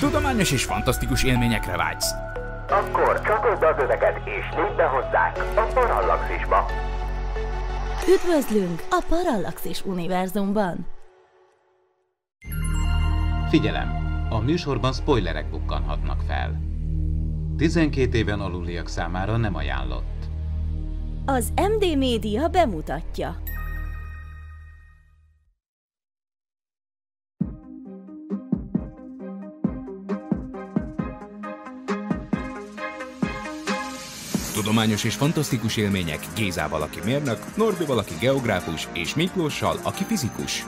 Tudományos és fantasztikus élményekre vágysz. Akkor csatold az öveket és lépj be hozzánk a Parallaxisba. Üdvözlünk a Parallaxis univerzumban! Figyelem! A műsorban spoilerek bukkanhatnak fel. 12 éven aluliak számára nem ajánlott. Az MD Média bemutatja. Tudományos és fantasztikus élmények Gézával, aki mérnök, Norbival, aki geográfus, és Miklóssal, aki fizikus.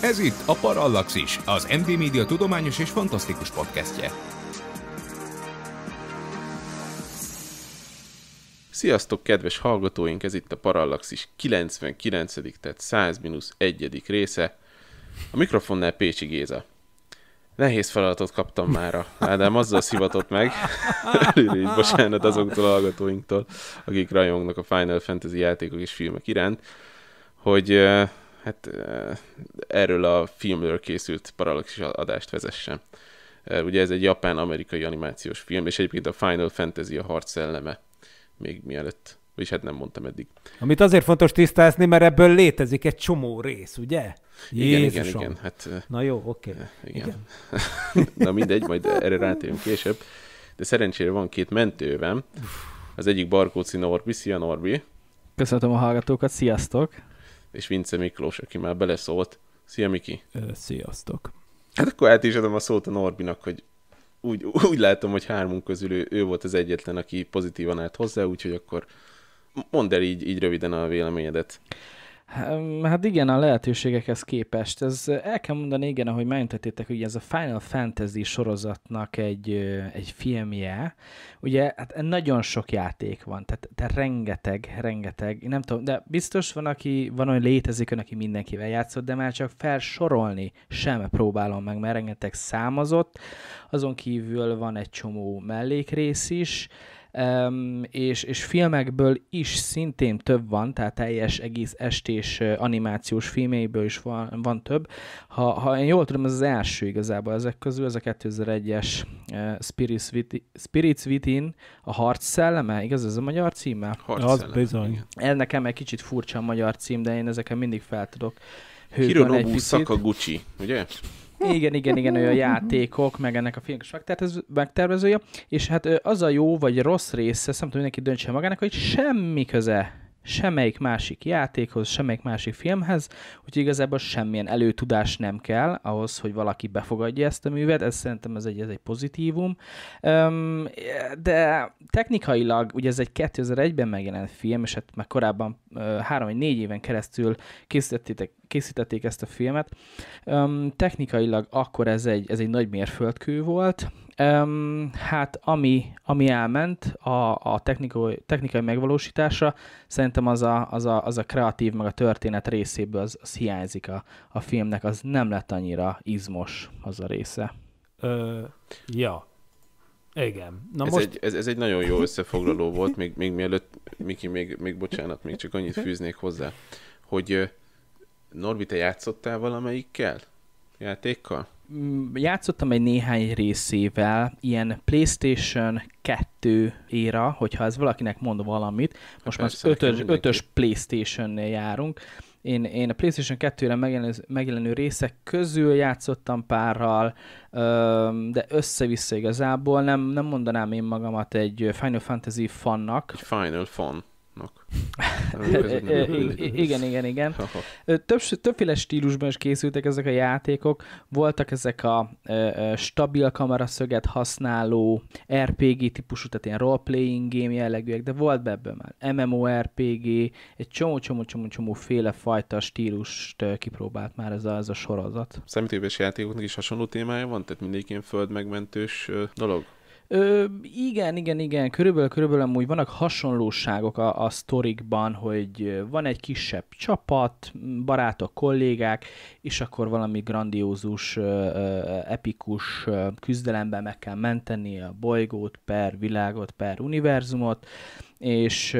Ez itt a Parallaxis, az MD Media tudományos és fantasztikus podcastje. Sziasztok, kedves hallgatóink! Ez itt a Parallaxis 99. tehát 100 1. része. A mikrofonnál Pécsi Géza. Nehéz feladatot kaptam már, Ádám azzal szivatott meg, így bocsánat azoktól a hallgatóinktól, akik rajongnak a Final Fantasy játékok és filmek iránt, hogy hát erről a filmről készült Parallaxis adást vezessen. Ugye ez egy japán-amerikai animációs film, és egyébként a Final Fantasy a harc szelleme még mielőtt, vagyis hát nem mondtam eddig. Amit azért fontos tisztázni, mert ebből létezik egy csomó rész, ugye? Igen, igen, igen. Hát, Na jó, oké. Okay. Igen. igen. Na mindegy, majd erre rátérünk később. De szerencsére van két mentővem. Az egyik Barkóci Norbi. Szia Norbi! Köszöntöm a hallgatókat, sziasztok! És Vince Miklós, aki már beleszólt. Szia Miki! Sziasztok! Hát akkor át is adom a szót a Norbinak, hogy úgy, úgy látom, hogy hármunk közül ő, ő volt az egyetlen, aki pozitívan állt hozzá, úgyhogy akkor mondd el így, így röviden a véleményedet. Hát igen, a lehetőségekhez képest. Ez el kell mondani, igen, ahogy megjelentettétek, hogy ez a Final Fantasy sorozatnak egy, egy filmje. Ugye, hát nagyon sok játék van, tehát, tehát rengeteg, rengeteg, nem tudom, de biztos van, aki, van, hogy létezik, aki mindenkivel játszott, de már csak felsorolni sem próbálom meg, mert rengeteg számozott. Azon kívül van egy csomó mellékrész is, és, és filmekből is szintén több van, tehát teljes egész estés animációs filméből is van, van több. Ha, ha én jól tudom, ez az első igazából ezek közül, ez a 2001-es uh, Spirits, Within, Spirits Within, a Harc szelleme, igaz ez a magyar címe? Harc az szelleme. bizony. Ez nekem egy kicsit furcsa a magyar cím, de én ezeken mindig fel tudok Hironobu Sakaguchi, ugye? Igen, igen, igen, a játékok, meg ennek a filmnek megtervezője, és hát az a jó vagy rossz része, nem tudom, mindenki döntse magának, hogy semmi köze semmelyik másik játékhoz, semmelyik másik filmhez, úgyhogy igazából semmilyen előtudás nem kell ahhoz, hogy valaki befogadja ezt a művet, ez szerintem ez egy, ez egy pozitívum. De technikailag, ugye ez egy 2001-ben megjelent film, és hát már korábban három vagy négy éven keresztül készítették, készítették ezt a filmet. Technikailag akkor ez egy, ez egy nagy mérföldkő volt, Um, hát ami, ami elment a, a technikai, technikai megvalósítása, szerintem az a, az, a, az a kreatív, meg a történet részéből az, az hiányzik a, a filmnek, az nem lett annyira izmos az a része. Ö, ja. Igen. Na ez, most... egy, ez, ez egy nagyon jó összefoglaló volt, még, még mielőtt, Miki, még, még bocsánat, még csak annyit fűznék hozzá, hogy Norbi, te játszottál valamelyikkel? Játékkal? Mm, játszottam egy néhány részével, ilyen PlayStation 2 éra, hogyha ez valakinek mond valamit, most már az ötös, ötös PlayStation-nél járunk, én, én a PlayStation 2-re megjelenő, megjelenő részek közül játszottam párral, de össze-vissza igazából. Nem, nem mondanám én magamat egy Final Fantasy fannak. Final fan igen, igen, igen. Több, többféle stílusban is készültek ezek a játékok. Voltak ezek a stabil kameraszöget használó RPG típusú, tehát ilyen role-playing game jellegűek, de volt ebből már MMORPG, egy csomó-csomó-csomó-csomó féle fajta stílust kipróbált már ez a, ez a sorozat. Számítógépes játékoknak is hasonló témája van? Tehát mindig ilyen földmegmentős dolog? Ö, igen, igen, igen, körülbelül, körülbelül amúgy vannak hasonlóságok a, a sztorikban, hogy van egy kisebb csapat, barátok, kollégák, és akkor valami grandiózus, epikus küzdelemben meg kell menteni a bolygót, per világot, per univerzumot, és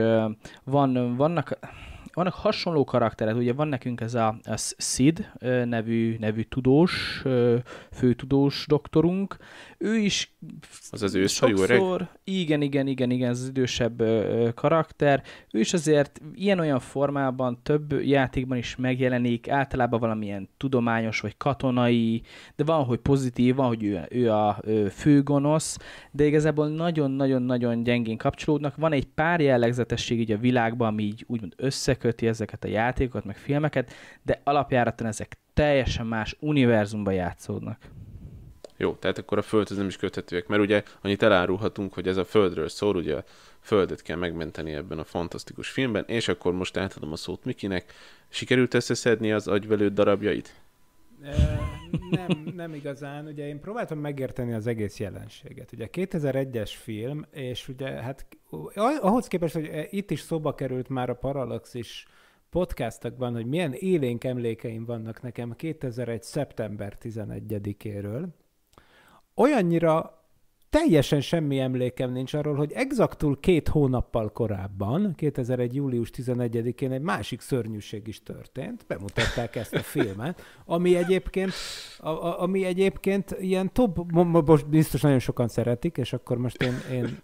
van, vannak vannak hasonló karakterek, ugye van nekünk ez a, a Sid nevű, nevű tudós, főtudós doktorunk, ő is Az az öreg? sokszor, igen, igen, igen, igen, az idősebb ö, karakter, ő is azért ilyen-olyan formában több játékban is megjelenik, általában valamilyen tudományos vagy katonai, de van, hogy pozitív, van, hogy ő, ő a ö, főgonosz, de igazából nagyon-nagyon-nagyon gyengén kapcsolódnak. Van egy pár jellegzetesség így a világban, ami így úgymond összeköti ezeket a játékokat, meg filmeket, de alapjáraton ezek teljesen más univerzumban játszódnak. Jó, tehát akkor a földhöz nem is köthetőek, mert ugye annyit elárulhatunk, hogy ez a földről szól, ugye a földet kell megmenteni ebben a fantasztikus filmben, és akkor most átadom a szót Mikinek. Sikerült összeszedni az agyvelőd darabjait? E, nem, nem igazán. Ugye én próbáltam megérteni az egész jelenséget. Ugye 2001-es film, és ugye hát ahhoz képest, hogy itt is szóba került már a Parallaxis podcastokban, hogy milyen élénk emlékeim vannak nekem 2001. szeptember 11-éről, olyannyira teljesen semmi emlékem nincs arról, hogy exaktul két hónappal korábban, 2001. július 11-én egy másik szörnyűség is történt, bemutatták ezt a filmet, ami egyébként, a, a, ami egyébként ilyen top, most biztos nagyon sokan szeretik, és akkor most én, én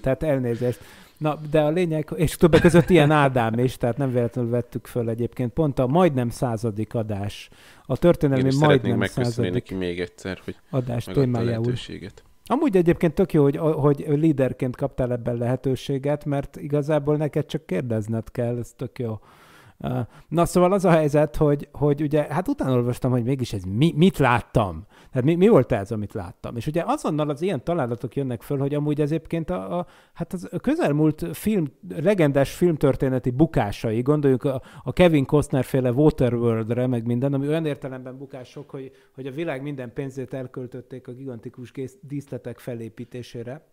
tehát elnézést. Na, de a lényeg, és többek között ilyen Ádám is, tehát nem véletlenül vettük föl egyébként, pont a majdnem századik adás, a történelmi Én majdnem századik neki még egyszer, hogy adás témájául. Amúgy egyébként tök jó, hogy, hogy líderként kaptál ebben lehetőséget, mert igazából neked csak kérdezned kell, ez tök jó. Na szóval az a helyzet, hogy, hogy ugye, hát utána olvastam, hogy mégis ez mi, mit láttam. Tehát mi, mi volt ez, amit láttam? És ugye azonnal az ilyen találatok jönnek föl, hogy amúgy egyébként a, a, hát az közelmúlt film, legendás filmtörténeti bukásai, gondoljunk a, a Kevin Costner féle Waterworld-re, meg minden, ami olyan értelemben bukások, hogy, hogy a világ minden pénzét elköltötték a gigantikus díszletek felépítésére,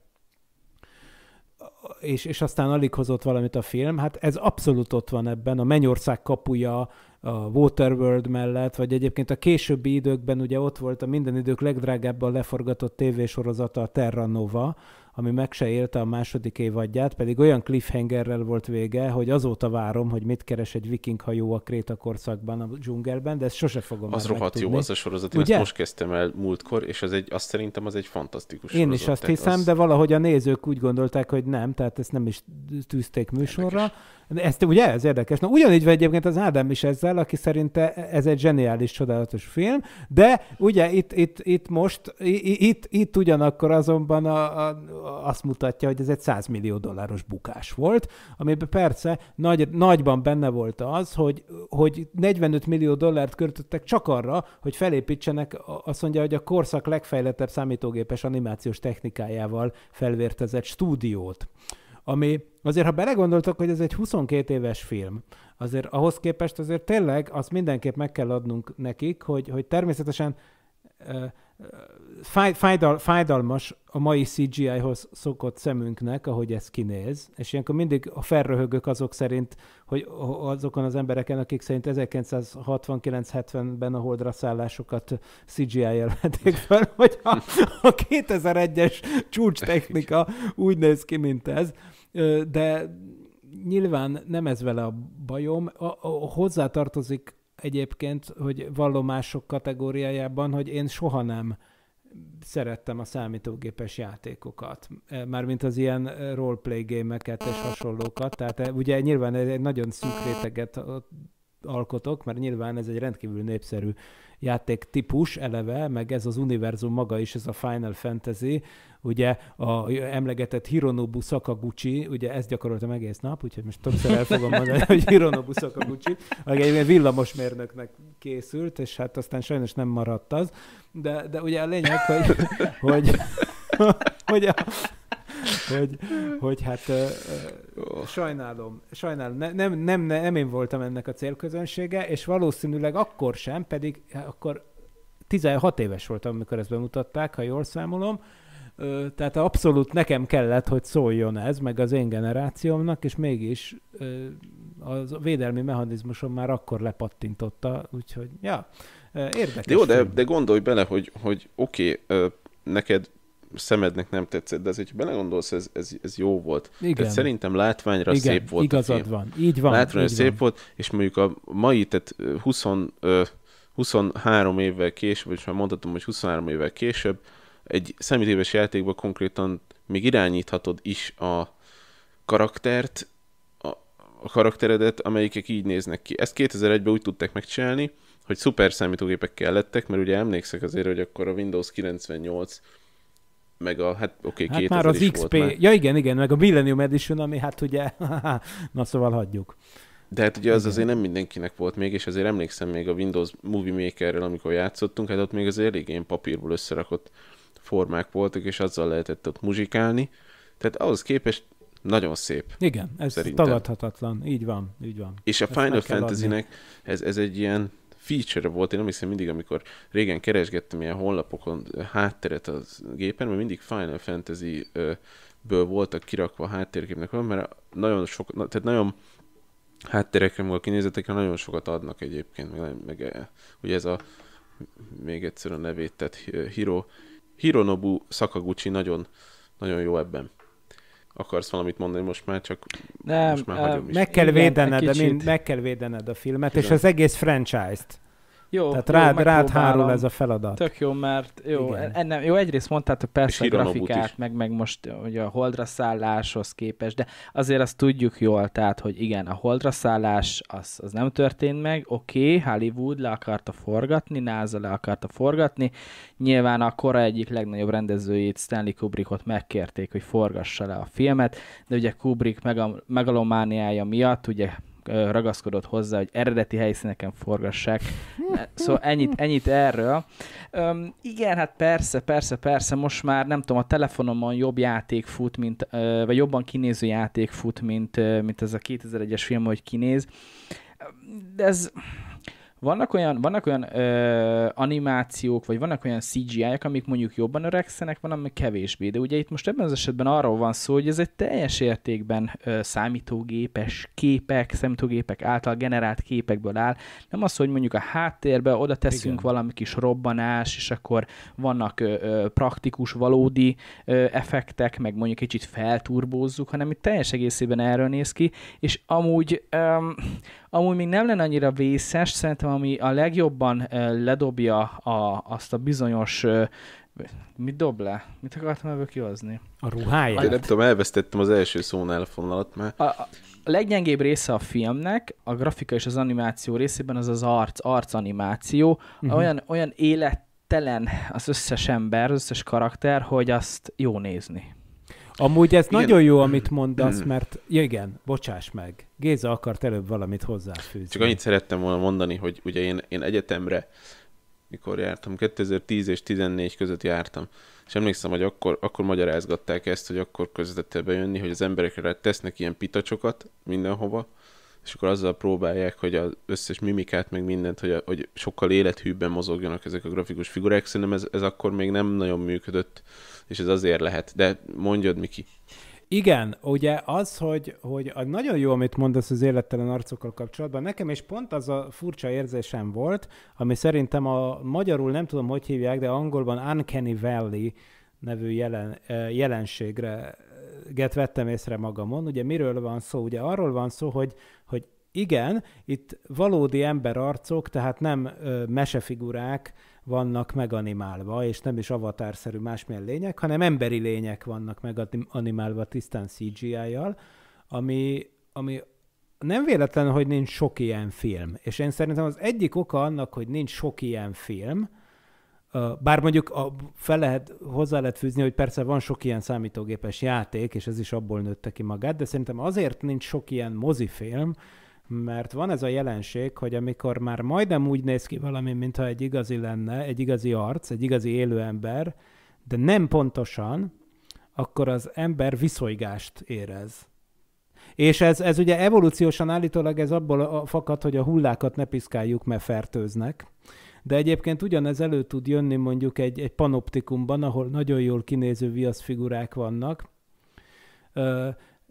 és, és aztán alig hozott valamit a film. Hát ez abszolút ott van ebben, a Mennyország kapuja, a Waterworld mellett, vagy egyébként a későbbi időkben ugye ott volt a minden idők legdrágábban leforgatott tévésorozata a Terra Nova, ami meg se élte a második évadját, pedig olyan cliffhangerrel volt vége, hogy azóta várom, hogy mit keres egy viking hajó a Kréta korszakban a dzsungelben, de ezt sose fogom Az rohadt jó megtudni. az a sorozat, én Ugye? ezt most kezdtem el múltkor, és az egy, azt szerintem az egy fantasztikus Én sorozat. is azt hiszem, az... de valahogy a nézők úgy gondolták, hogy nem, tehát ezt nem is tűzték műsorra. Érdekes. De ezt ugye, ez érdekes. Na ugyanígy van egyébként az Ádám is ezzel, aki szerinte ez egy zseniális, csodálatos film, de ugye itt, itt, itt most, itt, itt ugyanakkor azonban a, a, azt mutatja, hogy ez egy 100 millió dolláros bukás volt, amiben persze nagy, nagyban benne volt az, hogy, hogy 45 millió dollárt költöttek csak arra, hogy felépítsenek, azt mondja, hogy a korszak legfejlettebb számítógépes animációs technikájával felvértezett stúdiót. Ami azért, ha belegondoltok, hogy ez egy 22 éves film, azért ahhoz képest azért tényleg azt mindenképp meg kell adnunk nekik, hogy, hogy természetesen fáj, fájdal, fájdalmas a mai CGI-hoz szokott szemünknek, ahogy ez kinéz, és ilyenkor mindig a felröhögök azok szerint, hogy azokon az embereken, akik szerint 1969-70-ben a holdra szállásokat CGI-jel vették fel, hogy a, a 2001-es csúcs technika úgy néz ki, mint ez. De nyilván nem ez vele a bajom. A, a, hozzátartozik egyébként, hogy vallomások kategóriájában, hogy én soha nem szerettem a számítógépes játékokat, E, mármint az ilyen e, roleplay gémeket és hasonlókat, tehát e, ugye nyilván egy nagyon szűk réteget alkotok, mert nyilván ez egy rendkívül népszerű játéktípus eleve, meg ez az univerzum maga is, ez a Final Fantasy, ugye a emlegetett Hironobu Sakaguchi, ugye ezt gyakoroltam egész nap, úgyhogy most többször el fogom mondani, hogy Hironobu Sakaguchi, aki egy villamosmérnöknek készült, és hát aztán sajnos nem maradt az, de, de ugye a lényeg, hogy, hogy, hogy, a, hogy, hogy hát ö, ö, sajnálom, sajnálom, ne, nem, nem, nem én voltam ennek a célközönsége, és valószínűleg akkor sem, pedig akkor 16 éves voltam, amikor ezt bemutatták, ha jól számolom, tehát abszolút nekem kellett, hogy szóljon ez, meg az én generációmnak, és mégis az védelmi mechanizmusom már akkor lepattintotta, úgyhogy, ja, érdekes. De jó, de, de gondolj bele, hogy, hogy oké, okay, neked szemednek nem tetszett, de azért, ha belegondolsz, ez, ez, ez jó volt. Igen. Tehát szerintem látványra Igen, szép volt igazad a film. van. Így van. Látványra így szép van. volt, és mondjuk a mai, tehát ö, 20, ö, 23 évvel később, vagy már mondhatom, hogy 23 évvel később, egy számítéves játékban konkrétan még irányíthatod is a karaktert, a, a karakteredet, amelyikek így néznek ki. Ezt 2001-ben úgy tudták megcsinálni, hogy szuper számítógépekkel lettek, mert ugye emlékszek azért, hogy akkor a Windows 98 meg a, hát oké, okay, Hát 2000 már az XP, volt már. ja igen, igen, meg a Millennium Edition, ami hát ugye, na szóval hagyjuk. De hát ugye az azért nem mindenkinek volt még, és azért emlékszem még a Windows Movie Makerrel, amikor játszottunk, hát ott még azért elég ilyen papírból összerakott formák voltak, és azzal lehetett ott muzsikálni. Tehát ahhoz képest nagyon szép. Igen, ez Szerintem. tagadhatatlan. Így van, így van. És a Ezt Final Fantasy-nek ez, ez egy ilyen feature volt. Én nem hiszem mindig, amikor régen keresgettem ilyen honlapokon hátteret a gépen, mert mindig Final Fantasy ből voltak kirakva a háttérképnek, mert nagyon sok, tehát nagyon hátterekre, meg a kinézetekre nagyon sokat adnak egyébként, meg, meg eh, ugye ez a még egyszer a nevét, tehát Hiro, Hironobu Sakaguchi nagyon, nagyon jó ebben. Akarsz valamit mondani most már, csak Nem, most már hagyom is. Meg kell, Igen, védened, kicsit. mind, meg kell védened a filmet, és Igen. az egész franchise-t. Jó, Tehát jó, rád, rád megpróbálom. hárul ez a feladat. Tök jó, mert jó, Igen. ennem, jó egyrészt mondtátok persze a grafikát, meg, meg most ugye a holdra szálláshoz képest, de azért azt tudjuk jól, tehát, hogy igen, a holdra szállás az, az nem történt meg, oké, okay, Hollywood le akarta forgatni, NASA le akarta forgatni, nyilván a kora egyik legnagyobb rendezőjét, Stanley Kubrickot megkérték, hogy forgassa le a filmet, de ugye Kubrick megal- megalomániája miatt, ugye ragaszkodott hozzá, hogy eredeti helyszíneken forgassák. Szóval ennyit, ennyit erről. Öm, igen, hát persze, persze, persze, most már nem tudom, a telefonomon jobb játék fut, mint, vagy jobban kinéző játék fut, mint, mint ez a 2001-es film, hogy kinéz. De ez... Vannak olyan, vannak olyan ö, animációk, vagy vannak olyan CGI-ek, amik mondjuk jobban öregszenek, van, amik kevésbé. De ugye itt most ebben az esetben arról van szó, hogy ez egy teljes értékben ö, számítógépes képek, számítógépek által generált képekből áll. Nem az, hogy mondjuk a háttérbe oda teszünk Igen. Valami kis robbanás, és akkor vannak ö, ö, praktikus, valódi ö, effektek, meg mondjuk kicsit felturbózzuk, hanem itt teljes egészében erről néz ki, és amúgy öm, amúgy még nem lenne annyira vészes, szerintem ami a legjobban ledobja a, azt a bizonyos mit dob le? Mit akartam ebből kihozni? A De ruháját. nem tudom, elvesztettem az első szónál a fonalat már. A, a a leggyengébb része a filmnek, a grafika és az animáció részében az az arc, arcanimáció, uh-huh. olyan, olyan élettelen az összes ember, az összes karakter, hogy azt jó nézni. Amúgy ez Igen. nagyon jó, amit mondasz, Mm. mert ja, igen, bocsáss meg. Géza akart előbb valamit hozzáfűzni. Csak annyit szerettem volna mondani, hogy ugye én, én egyetemre, mikor jártam, 2010 és 14 között jártam, és emlékszem, hogy akkor, akkor magyarázgatták ezt, hogy akkor közvetett bejönni, hogy az emberekre tesznek ilyen pitacsokat mindenhova, és akkor azzal próbálják, hogy az összes mimikát, meg mindent, hogy, a, hogy sokkal élethűbben mozogjanak ezek a grafikus figurák. Szerintem ez, ez akkor még nem nagyon működött, és ez azért lehet. De mondjad, Miki. Igen, ugye az, hogy, hogy a nagyon jó, amit mondasz az élettelen arcokkal kapcsolatban, nekem is pont az a furcsa érzésem volt, ami szerintem a magyarul nem tudom, hogy hívják, de angolban Uncanny Valley nevű jelen, jelenségre get vettem észre magamon. Ugye miről van szó? Ugye arról van szó, hogy, hogy igen, itt valódi emberarcok, tehát nem ö, mesefigurák vannak meganimálva, és nem is avatárszerű másmilyen lények, hanem emberi lények vannak meganimálva tisztán CGI-jal, ami, ami nem véletlen, hogy nincs sok ilyen film. És én szerintem az egyik oka annak, hogy nincs sok ilyen film, bár mondjuk a, fel lehet, hozzá lehet fűzni, hogy persze van sok ilyen számítógépes játék, és ez is abból nőtte ki magát, de szerintem azért nincs sok ilyen mozifilm, mert van ez a jelenség, hogy amikor már majdnem úgy néz ki valami, mintha egy igazi lenne, egy igazi arc, egy igazi élő ember, de nem pontosan, akkor az ember viszonygást érez. És ez, ez ugye evolúciósan állítólag ez abból fakad, hogy a hullákat ne piszkáljuk, mert fertőznek. De egyébként ugyanez elő tud jönni mondjuk egy, egy panoptikumban, ahol nagyon jól kinéző viaszfigurák vannak.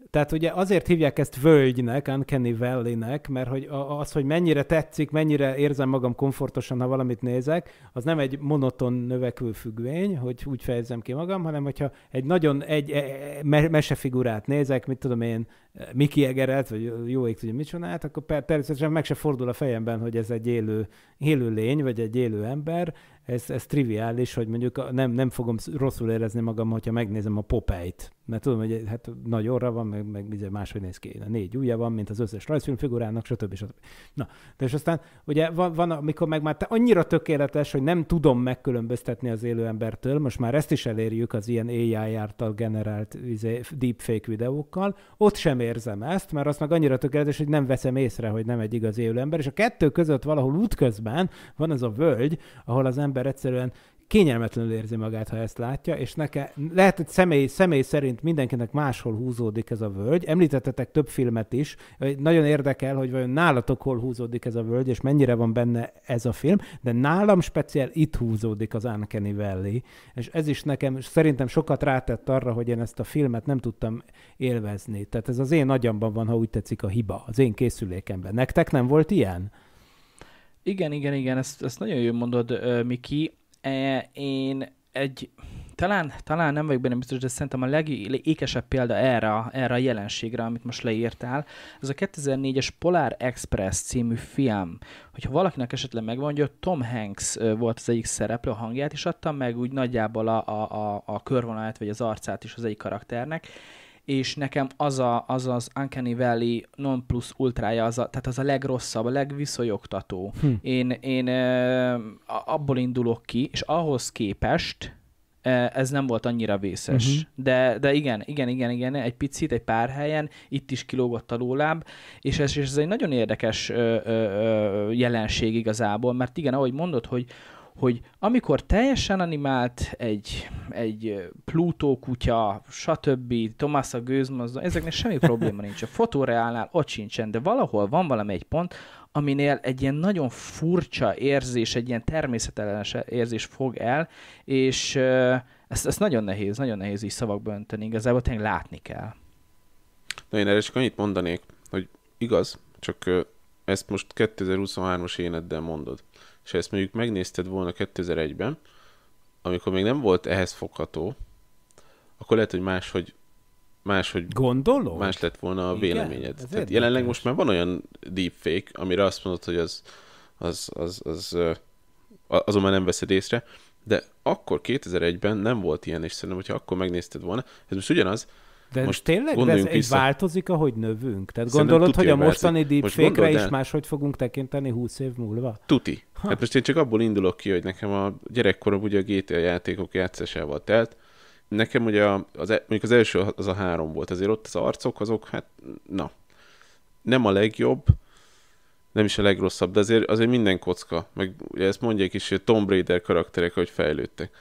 Tehát ugye azért hívják ezt völgynek, Uncanny Valley-nek, mert hogy az, hogy mennyire tetszik, mennyire érzem magam komfortosan, ha valamit nézek, az nem egy monoton növekvő függvény, hogy úgy fejezem ki magam, hanem hogyha egy nagyon egy e, e, mesefigurát nézek, mit tudom én, Miki Egeret, vagy jó ég tudja mit csinált, akkor természetesen meg se fordul a fejemben, hogy ez egy élő, élő lény, vagy egy élő ember, ez, ez triviális, hogy mondjuk nem, nem fogom rosszul érezni magam, hogyha megnézem a Popeye-t. Mert tudom, hogy hát nagy orra van, meg, meg máshogy néz ki. A négy ujja van, mint az összes rajzfilmfigurának, stb. stb. Na, de és aztán ugye van, van, amikor meg már annyira tökéletes, hogy nem tudom megkülönböztetni az élő embertől, most már ezt is elérjük az ilyen AI által generált izé, deepfake videókkal, ott sem érzem ezt, mert az meg annyira tökéletes, hogy nem veszem észre, hogy nem egy igazi élő ember, és a kettő között valahol útközben van az a völgy, ahol az ember egyszerűen kényelmetlenül érzi magát, ha ezt látja, és neke, lehet, hogy személy, személy szerint mindenkinek máshol húzódik ez a völgy. Említettetek több filmet is, nagyon érdekel, hogy vajon nálatok hol húzódik ez a völgy, és mennyire van benne ez a film, de nálam speciál itt húzódik az Uncanny Valley, és ez is nekem szerintem sokat rátett arra, hogy én ezt a filmet nem tudtam élvezni. Tehát ez az én agyamban van, ha úgy tetszik a hiba, az én készülékemben. Nektek nem volt ilyen? Igen, igen, igen, ezt, ezt nagyon jól mondod, Miki. E, én egy, talán, talán nem vagyok benne biztos, de szerintem a legékesebb példa erre, erre a jelenségre, amit most leírtál, ez a 2004-es Polar Express című film. Hogyha valakinek esetleg megvan, hogy Tom Hanks volt az egyik szereplő, a hangját is adta, meg úgy nagyjából a, a, a, a körvonalát, vagy az arcát is az egyik karakternek, és nekem az a, az, az Uncanny Valley non plus ultrája, az a, tehát az a legrosszabb, a legviszonyogtató. Hm. Én, én abból indulok ki, és ahhoz képest ez nem volt annyira vészes. Uh-huh. De, de igen, igen, igen, igen, egy picit, egy pár helyen, itt is kilógott a lóláb, és ez, és ez egy nagyon érdekes ö, ö, ö, jelenség igazából, mert igen, ahogy mondod, hogy, hogy amikor teljesen animált egy, egy Pluto kutya, stb., Tomás a gőzmozdon, ezeknek semmi probléma nincs. A fotoreálnál ott sincsen, de valahol van valami egy pont, aminél egy ilyen nagyon furcsa érzés, egy ilyen természetellenes érzés fog el, és ezt, ezt nagyon nehéz, nagyon nehéz így szavakba önteni, igazából tényleg látni kell. Na én erre csak annyit mondanék, hogy igaz, csak ezt most 2023-as éneddel mondod és ezt mondjuk megnézted volna 2001-ben, amikor még nem volt ehhez fogható, akkor lehet, hogy máshogy máshogy Gondolod? más lett volna a véleményed. Igen, Tehát jelenleg most már van olyan deepfake, amire azt mondod, hogy az, az, az, az, az azon már nem veszed észre, de akkor 2001-ben nem volt ilyen, és szerintem, hogyha akkor megnézted volna, ez most ugyanaz, de most tényleg de ez vissza. változik, ahogy növünk? Tehát Szerintem gondolod, hogy a mostani deepfake-re is máshogy fogunk tekinteni 20 év múlva? Tuti. Ha. Hát most én csak abból indulok ki, hogy nekem a gyerekkorom ugye a GTA játékok játszásával telt. Nekem ugye az, e- mondjuk az első az a három volt, azért ott az arcok, azok hát na, nem a legjobb, nem is a legrosszabb, de azért, azért minden kocka. Meg ugye ezt mondják is, hogy Tomb Raider karakterek, hogy fejlődtek.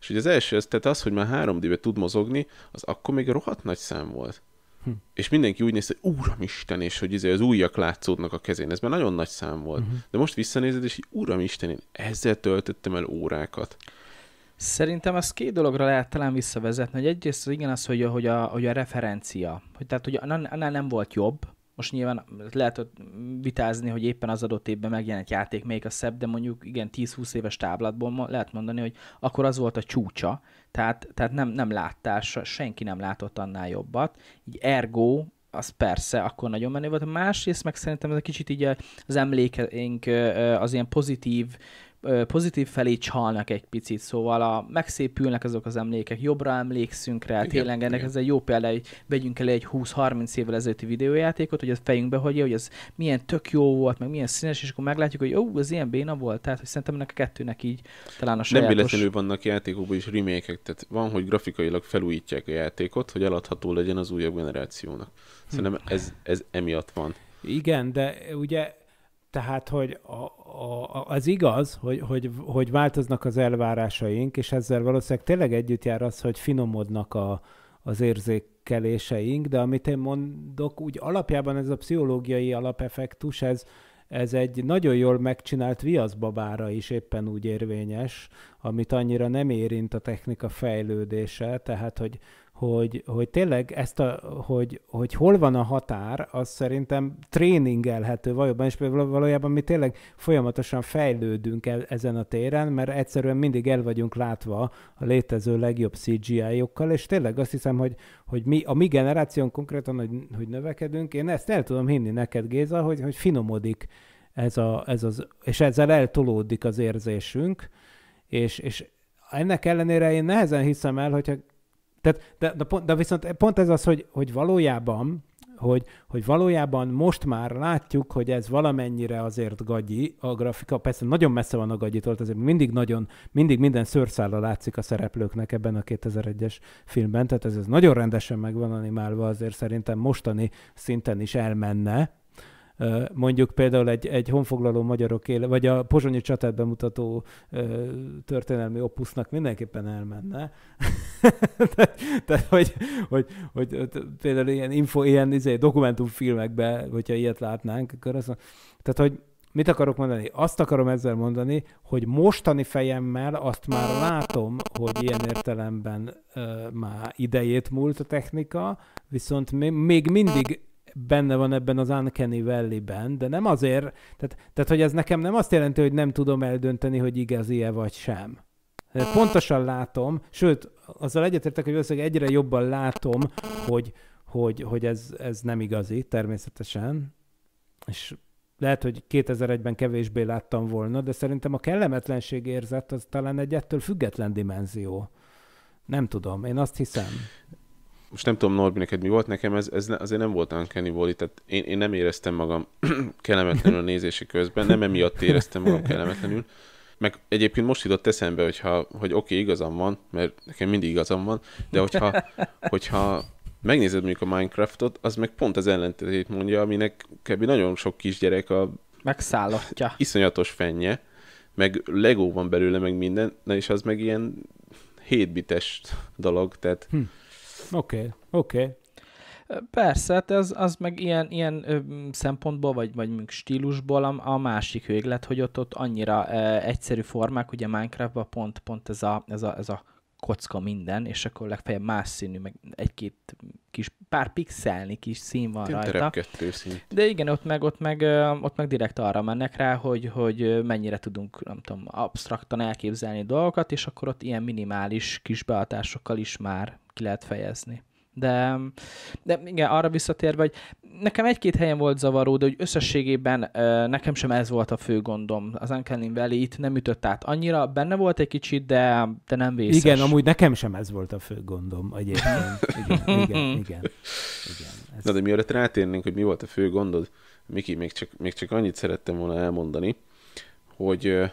És ugye az első, az, tehát az, hogy már 3D-be tud mozogni, az akkor még rohadt nagy szám volt. Hm. És mindenki úgy nézte, hogy Uramisten, és hogy izé az ujjak látszódnak a kezén. Ez már nagyon nagy szám volt. Uh-huh. De most visszanézed, és így, Uramisten, én ezzel töltöttem el órákat. Szerintem az két dologra lehet talán visszavezetni, hogy egyrészt igen az, hogy, hogy, a, hogy a referencia, hogy tehát hogy annál nem volt jobb, most nyilván lehet vitázni, hogy éppen az adott évben megjelent játék, melyik a szebb, de mondjuk igen, 10-20 éves táblatból lehet mondani, hogy akkor az volt a csúcsa, tehát, tehát nem, nem láttál, senki nem látott annál jobbat. Így ergo, az persze, akkor nagyon menő volt. Másrészt meg szerintem ez egy kicsit így az emlékeink az ilyen pozitív pozitív felé csalnak egy picit, szóval a, megszépülnek azok az emlékek, jobbra emlékszünk rá, igen, tényleg ennek igen. ez egy jó példa, hogy vegyünk el egy 20-30 évvel ezelőtti videójátékot, hogy a fejünkbe hagyja, hogy ez milyen tök jó volt, meg milyen színes, és akkor meglátjuk, hogy ó, ez ilyen béna volt, tehát hogy szerintem ennek a kettőnek így talán a sajátos... Nem véletlenül vannak játékokban is remékek, tehát van, hogy grafikailag felújítják a játékot, hogy eladható legyen az újabb generációnak. Szerintem ez, ez emiatt van. Igen, de ugye tehát, hogy a, a, az igaz, hogy, hogy, hogy változnak az elvárásaink, és ezzel valószínűleg tényleg együtt jár az, hogy finomodnak a, az érzékeléseink, de amit én mondok, úgy alapjában ez a pszichológiai alapeffektus, ez, ez egy nagyon jól megcsinált viaszbabára is éppen úgy érvényes, amit annyira nem érint a technika fejlődése, tehát hogy, hogy, hogy tényleg ezt a, hogy, hogy hol van a határ, az szerintem tréningelhető valójában, és valójában mi tényleg folyamatosan fejlődünk el ezen a téren, mert egyszerűen mindig el vagyunk látva a létező legjobb CGI-okkal, és tényleg azt hiszem, hogy, hogy mi, a mi generáción konkrétan, hogy, hogy növekedünk, én ezt el tudom hinni neked, Géza, hogy, hogy finomodik ez, a, ez az, és ezzel eltolódik az érzésünk, és, és ennek ellenére én nehezen hiszem el, hogyha tehát, de, de, pont, de viszont pont ez az, hogy, hogy valójában, hogy, hogy valójában most már látjuk, hogy ez valamennyire azért gagyi, a grafika persze nagyon messze van a gagyitól, azért mindig nagyon, mindig minden szőrszála látszik a szereplőknek ebben a 2001-es filmben, tehát ez, ez nagyon rendesen meg van animálva, azért szerintem mostani szinten is elmenne, mondjuk például egy, egy honfoglaló magyarok éle, vagy a pozsonyi csatát bemutató történelmi opusznak mindenképpen elmenne. tehát, tehát hogy, hogy, hogy, például ilyen, info, ilyen izé, dokumentumfilmekben, hogyha ilyet látnánk, akkor azt tehát, hogy Mit akarok mondani? Azt akarom ezzel mondani, hogy mostani fejemmel azt már látom, hogy ilyen értelemben uh, már idejét múlt a technika, viszont még mindig benne van ebben az Uncanny Valley-ben, de nem azért, tehát, tehát hogy ez nekem nem azt jelenti, hogy nem tudom eldönteni, hogy igazi-e vagy sem. Pontosan látom, sőt, azzal egyetértek, hogy valószínűleg egyre jobban látom, hogy, hogy, hogy ez, ez nem igazi, természetesen. És lehet, hogy 2001-ben kevésbé láttam volna, de szerintem a kellemetlenség érzet az talán egy ettől független dimenzió. Nem tudom, én azt hiszem most nem tudom, Norbi, neked mi volt, nekem ez, ez azért nem volt Uncanny Valley, tehát én, én nem éreztem magam kellemetlenül a nézési közben, nem emiatt éreztem magam kellemetlenül, meg egyébként most jutott eszembe, hogyha, hogy oké, okay, igazam van, mert nekem mindig igazam van, de hogyha, hogyha megnézed mondjuk a Minecraftot, az meg pont az ellentétét mondja, aminek kb. nagyon sok kisgyerek a megszállatja. Iszonyatos fennye, meg Lego van belőle, meg minden, na és az meg ilyen 7 bites dolog, tehát hm Oké, okay, oké. Okay. Persze, hát az, az meg ilyen, ilyen ö, szempontból, vagy, vagy mondjuk stílusból a, a másik véglet, hogy ott, ott annyira ö, egyszerű formák, ugye Minecraftban pont, pont ez a, ez a, ez a kocka minden, és akkor legfeljebb más színű, meg egy-két kis, pár pixelni kis szín van Tint rajta. De igen, ott meg, ott meg, ott meg direkt arra mennek rá, hogy, hogy mennyire tudunk, nem tudom, abstraktan elképzelni dolgokat, és akkor ott ilyen minimális kis beadásokkal is már ki lehet fejezni. De, de igen, arra visszatérve, hogy nekem egy-két helyen volt zavaró, de hogy összességében nekem sem ez volt a fő gondom. Az Uncanny Valley itt nem ütött át annyira, benne volt egy kicsit, de, de nem vészes. Igen, amúgy nekem sem ez volt a fő gondom egyébként. Igen, igen, igen. igen. Ez... Na de mielőtt rátérnénk, hogy mi volt a fő gondod, Miki, még csak, még csak annyit szerettem volna elmondani, hogy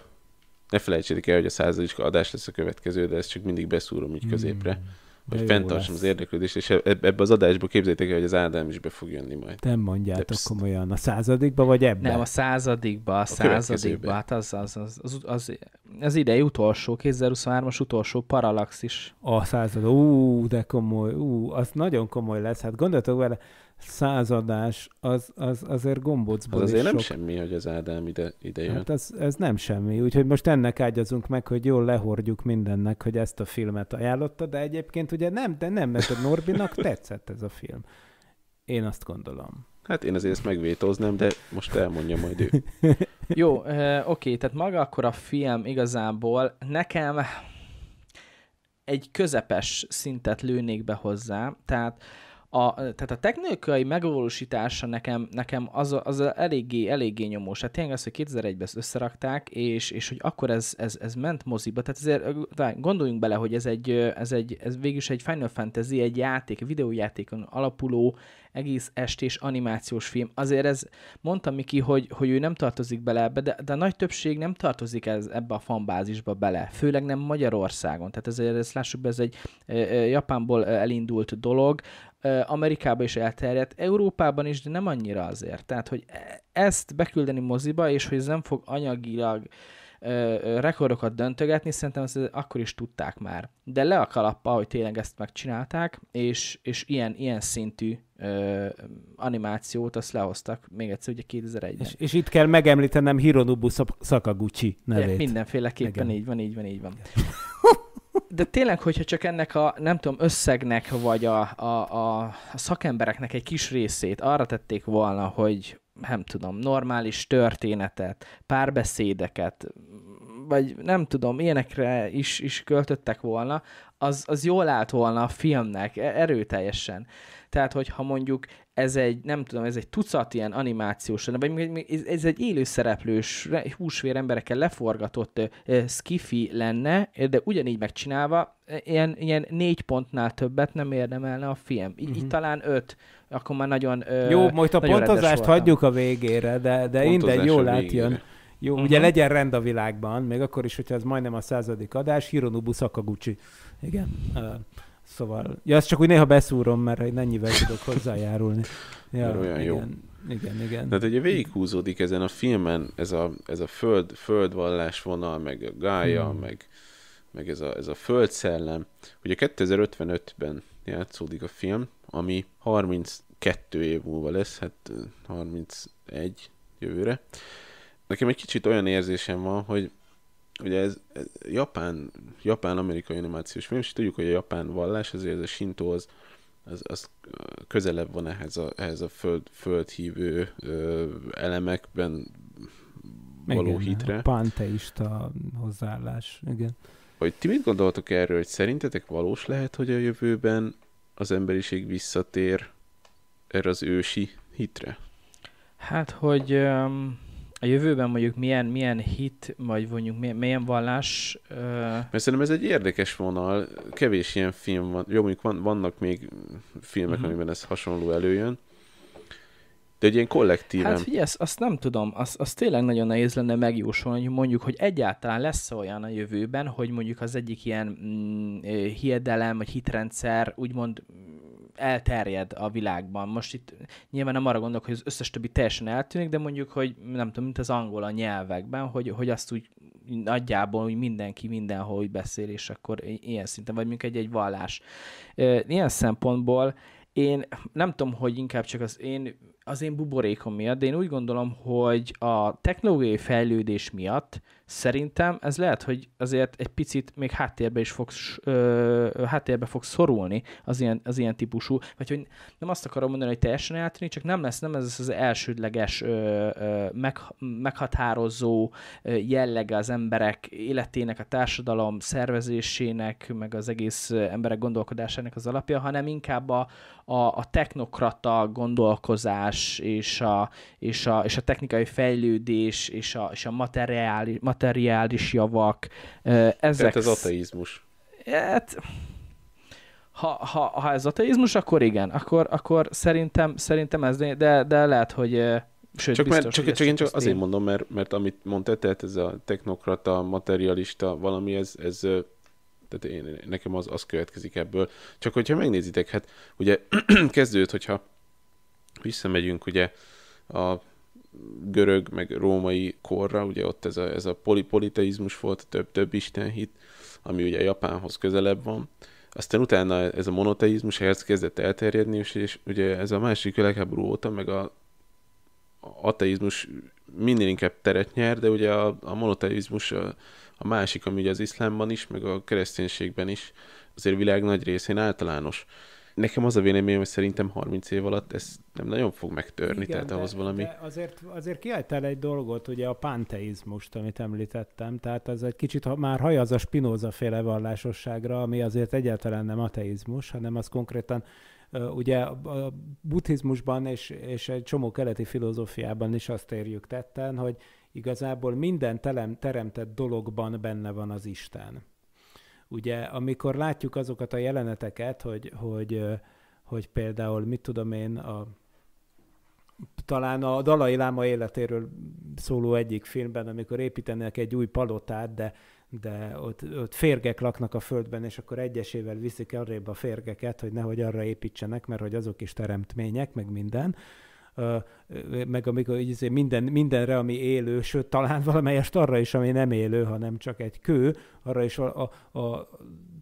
ne felejtsétek el, hogy a századik adás lesz a következő, de ezt csak mindig beszúrom így középre. Mm hogy fenntartsam az érdeklődést, és ebbe az adásba képzeljétek el, hogy az Ádám is be fog jönni majd. Nem mondjátok De komolyan. A századikba, vagy ebben? Nem, a századikba, a, a századikba. Hát az, az, az, az, az, az idei utolsó, 2023-as utolsó paralaxis. A század, ú, de komoly, ú, az nagyon komoly lesz. Hát gondoltok vele, századás, az, az azért gombócból Az azért nem sok. semmi, hogy az Ádám ide, ide jön. Hát az, ez nem semmi, úgyhogy most ennek ágyazunk meg, hogy jól lehordjuk mindennek, hogy ezt a filmet ajánlotta, de egyébként ugye nem, de nem, mert a Norbinak tetszett ez a film. Én azt gondolom. Hát én azért ezt megvétóznám, de most elmondja majd ő. Jó, oké, tehát maga akkor a film igazából nekem egy közepes szintet lőnék be hozzá, tehát a, tehát a technikai megvalósítása nekem, nekem az, az eléggé, eléggé nyomós. Hát tényleg az, hogy 2001-ben ezt összerakták, és, és hogy akkor ez, ez, ez ment moziba. Tehát ezért gondoljunk bele, hogy ez egy, ez egy, ez végülis egy Final Fantasy, egy játék, videójátékon alapuló, egész estés animációs film. Azért ez, mondta Miki, hogy, hogy ő nem tartozik bele ebbe, de, de a nagy többség nem tartozik ez, ebbe a fanbázisba bele, főleg nem Magyarországon. Tehát ezért ezt lássuk be, ez egy e, e, Japánból elindult dolog, Amerikában is elterjedt, Európában is, de nem annyira azért. Tehát, hogy e, ezt beküldeni moziba, és hogy ez nem fog anyagilag rekordokat döntögetni, szerintem ezt akkor is tudták már. De le a kalappa, hogy tényleg ezt megcsinálták, és, és ilyen, ilyen szintű ö, animációt azt lehoztak még egyszer ugye 2001-ben. És, és itt kell megemlítenem Hironobu Sakaguchi nevét. mindenféleképpen Igen. így van, így van, így van. de tényleg, hogyha csak ennek a, nem tudom, összegnek, vagy a, a, a szakembereknek egy kis részét arra tették volna, hogy nem tudom, normális történetet, párbeszédeket, vagy nem tudom, ilyenekre is, is költöttek volna, az, az jól állt volna a filmnek, e- erőteljesen. Tehát, hogyha mondjuk ez egy, nem tudom, ez egy tucat ilyen animációs, vagy ez egy élő szereplős, húsvér emberekkel leforgatott uh, skifi lenne, de ugyanígy megcsinálva, ilyen, ilyen négy pontnál többet nem érdemelne a film. Így, uh-huh. így talán öt, akkor már nagyon uh, Jó, most a pontozást hagyjuk a végére, de, de minden jól átjön. Jó, uh-huh. ugye legyen rend a világban, még akkor is, hogyha ez majdnem a századik adás, Hironobu Sakaguchi. Igen. Uh, Szóval, ja, ezt csak úgy néha beszúrom, mert hogy mennyivel tudok hozzájárulni. Ja, mert olyan igen, jó. Igen, igen. Tehát ugye végighúzódik ezen a filmen ez a, ez a föld, földvallás vonal, meg a gája, hmm. meg, meg ez a, ez a földszellem. Ugye 2055-ben játszódik a film, ami 32 év múlva lesz, hát 31 jövőre. Nekem egy kicsit olyan érzésem van, hogy ugye ez, ez japán, japán-amerikai animációs film, és tudjuk, hogy a japán vallás, azért ez a Shinto az, az, az közelebb van ehhez a, ehhez a föld, földhívő ö, elemekben való igen, hitre. A panteista hozzáállás, igen. Hogy ti mit gondoltok erről, hogy szerintetek valós lehet, hogy a jövőben az emberiség visszatér erre az ősi hitre? Hát, hogy um, a jövőben mondjuk milyen, milyen hit, vagy mondjuk milyen, milyen vallás... Uh... Mert szerintem ez egy érdekes vonal, kevés ilyen film van, jó, mondjuk van, vannak még filmek, uh-huh. amiben ez hasonló előjön, de egy ilyen kollektíven... Hát figyelj, azt nem tudom, az, az tényleg nagyon nehéz lenne megjósolni, hogy mondjuk, hogy egyáltalán lesz olyan a jövőben, hogy mondjuk az egyik ilyen mm, hiedelem, vagy hitrendszer úgymond elterjed a világban. Most itt nyilván nem arra gondolok, hogy az összes többi teljesen eltűnik, de mondjuk, hogy nem tudom, mint az angol a nyelvekben, hogy, hogy azt úgy nagyjából hogy mindenki mindenhol úgy beszél, és akkor ilyen szinten, vagy mondjuk egy-egy vallás. Ilyen szempontból én nem tudom, hogy inkább csak az én az én buborékom miatt, de én úgy gondolom, hogy a technológiai fejlődés miatt szerintem ez lehet, hogy azért egy picit még háttérbe is fog, ö, háttérbe fog szorulni az ilyen, az ilyen típusú, vagy hogy nem azt akarom mondani, hogy teljesen eltűnik, csak nem lesz, nem ez az elsődleges ö, ö, meg, meghatározó jellege az emberek életének, a társadalom szervezésének, meg az egész emberek gondolkodásának az alapja, hanem inkább a, a, a technokrata gondolkozás és a, és a, és a technikai fejlődés és a, és a materiális, materiális javak. Ezek... Tehát ez ateizmus. Hát, ha, ha, ha ez ateizmus, akkor igen, akkor, akkor szerintem, szerintem ez, de, de lehet, hogy Sőt, csak, biztos, mert, csak, csak én csak azért én. mondom, mert, mert amit mondtál, tehát ez a technokrata, materialista valami, ez, ez tehát én, nekem az, az következik ebből. Csak hogyha megnézitek, hát ugye kezdődött, hogyha visszamegyünk ugye a görög, meg római korra, ugye ott ez a, ez a polipoliteizmus volt, több, több istenhit, ami ugye Japánhoz közelebb van. Aztán utána ez a monoteizmus ehhez kezdett elterjedni, és, és ugye ez a másik világháború óta, meg a, a ateizmus minél inkább teret nyer, de ugye a, a monoteizmus a, a másik, ami ugye az iszlámban is, meg a kereszténységben is, azért világ nagy részén általános. Nekem az a véleményem, hogy szerintem 30 év alatt ez nem nagyon fog megtörni, Igen, tehát de, ahhoz valami... De azért, azért kiálltál egy dolgot, ugye a panteizmust, amit említettem, tehát ez egy kicsit már hajaz a Spinoza féle vallásosságra, ami azért egyáltalán nem ateizmus, hanem az konkrétan ugye a buddhizmusban és, és egy csomó keleti filozófiában is azt érjük tetten, hogy igazából minden telem, teremtett dologban benne van az Isten. Ugye, amikor látjuk azokat a jeleneteket, hogy, hogy, hogy például, mit tudom én, a, talán a Dalai Láma életéről szóló egyik filmben, amikor építenek egy új palotát, de, de ott, ott férgek laknak a földben, és akkor egyesével viszik arrébb a férgeket, hogy nehogy arra építsenek, mert hogy azok is teremtmények, meg minden meg amikor így izé minden, mindenre, ami élő, sőt, talán valamelyest arra is, ami nem élő, hanem csak egy kő, arra is a, a, a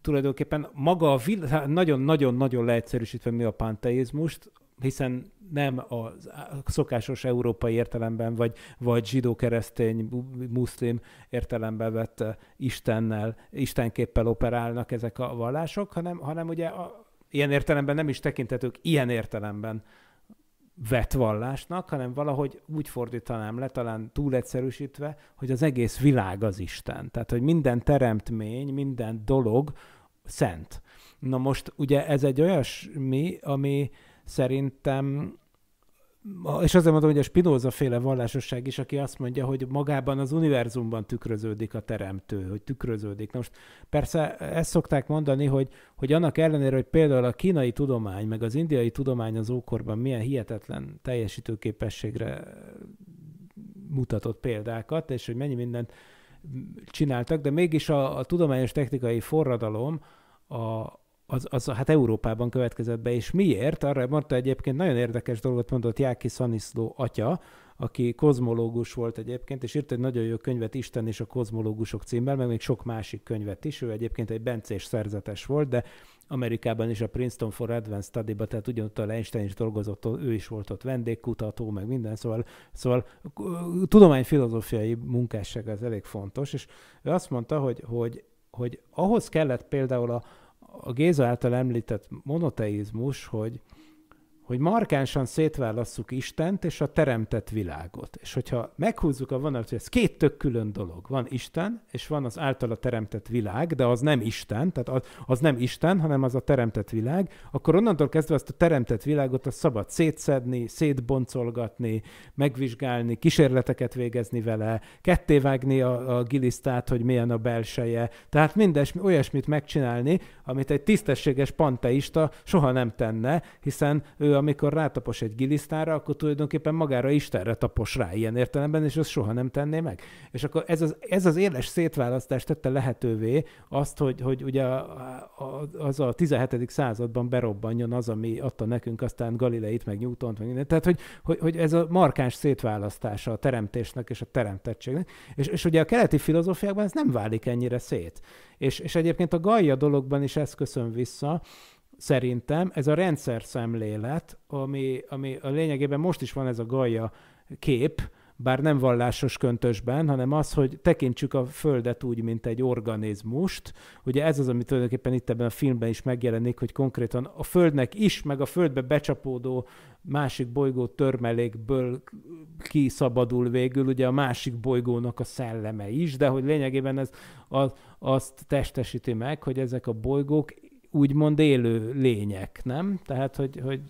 tulajdonképpen maga a nagyon-nagyon-nagyon leegyszerűsítve mi a panteizmust, hiszen nem a szokásos európai értelemben, vagy, vagy zsidó-keresztény, muszlim értelemben vett Istennel, Istenképpel operálnak ezek a vallások, hanem, hanem ugye a, ilyen értelemben nem is tekintetők ilyen értelemben vett vallásnak, hanem valahogy úgy fordítanám le, talán túl egyszerűsítve, hogy az egész világ az Isten. Tehát, hogy minden teremtmény, minden dolog szent. Na most ugye ez egy olyasmi, ami szerintem és azért mondom, hogy a Spinoza féle vallásosság is, aki azt mondja, hogy magában az univerzumban tükröződik a teremtő, hogy tükröződik. Na most persze ezt szokták mondani, hogy, hogy annak ellenére, hogy például a kínai tudomány, meg az indiai tudomány az ókorban milyen hihetetlen teljesítőképességre mutatott példákat, és hogy mennyi mindent csináltak, de mégis a, a tudományos technikai forradalom a, az, az hát Európában következett be, és miért? Arra mondta egyébként nagyon érdekes dolgot mondott Jáki Szaniszló atya, aki kozmológus volt egyébként, és írt egy nagyon jó könyvet Isten és a kozmológusok címmel, meg még sok másik könyvet is. Ő egyébként egy bencés szerzetes volt, de Amerikában is a Princeton for Advanced Study-ba, tehát ugyanott a Einstein is dolgozott, ő is volt ott vendégkutató, meg minden, szóval, szóval tudományfilozófiai munkásság az elég fontos, és ő azt mondta, hogy, hogy, hogy ahhoz kellett például a, a Géza által említett monoteizmus, hogy, hogy markánsan szétválasszuk Istent és a teremtett világot. És hogyha meghúzzuk a vonalat, hogy ez két tök külön dolog. Van Isten, és van az általa teremtett világ, de az nem Isten, tehát az, az nem Isten, hanem az a teremtett világ, akkor onnantól kezdve azt a teremtett világot a szabad szétszedni, szétboncolgatni, megvizsgálni, kísérleteket végezni vele, kettévágni a, a gilisztát, hogy milyen a belseje. Tehát mindes, olyasmit megcsinálni, amit egy tisztességes panteista soha nem tenne, hiszen ő amikor rátapos egy gilisztára, akkor tulajdonképpen magára Istenre tapos rá ilyen értelemben, és azt soha nem tenné meg. És akkor ez az, ez az éles szétválasztás tette lehetővé azt, hogy, hogy ugye az a 17. században berobbanjon az, ami adta nekünk aztán Galileit, meg Newtont, meg minden. Tehát, hogy, hogy, hogy ez a markáns szétválasztása a teremtésnek és a teremtettségnek. És, és ugye a keleti filozófiákban ez nem válik ennyire szét. És, és egyébként a Gaia dologban is ez köszön vissza, szerintem ez a rendszer szemlélet, ami, ami a lényegében most is van ez a Gaia kép, bár nem vallásos köntösben, hanem az, hogy tekintsük a Földet úgy, mint egy organizmust. Ugye ez az, ami tulajdonképpen itt ebben a filmben is megjelenik, hogy konkrétan a Földnek is, meg a Földbe becsapódó másik bolygó törmelékből kiszabadul végül ugye a másik bolygónak a szelleme is, de hogy lényegében ez az, azt testesíti meg, hogy ezek a bolygók úgymond élő lények, nem? Tehát, hogy, hogy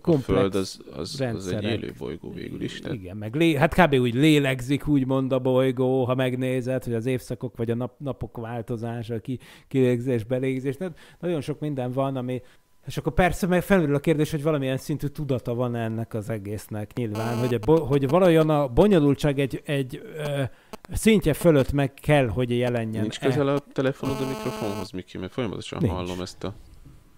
komplex A Föld az, az, az egy élő bolygó végül is. Tehát... Igen, meg lé, hát kb. úgy lélegzik úgymond a bolygó, ha megnézed, hogy az évszakok vagy a nap, napok változása, ki, kilégzés, belégzés. Tehát nagyon sok minden van, ami, és akkor persze meg felmerül a kérdés, hogy valamilyen szintű tudata van ennek az egésznek nyilván, hogy, a, hogy valójában a bonyolultság egy, egy ö, szintje fölött meg kell, hogy jelenjen. Nincs közel a telefonod a mikrofonhoz, Miki, mert folyamatosan Nincs. hallom ezt a...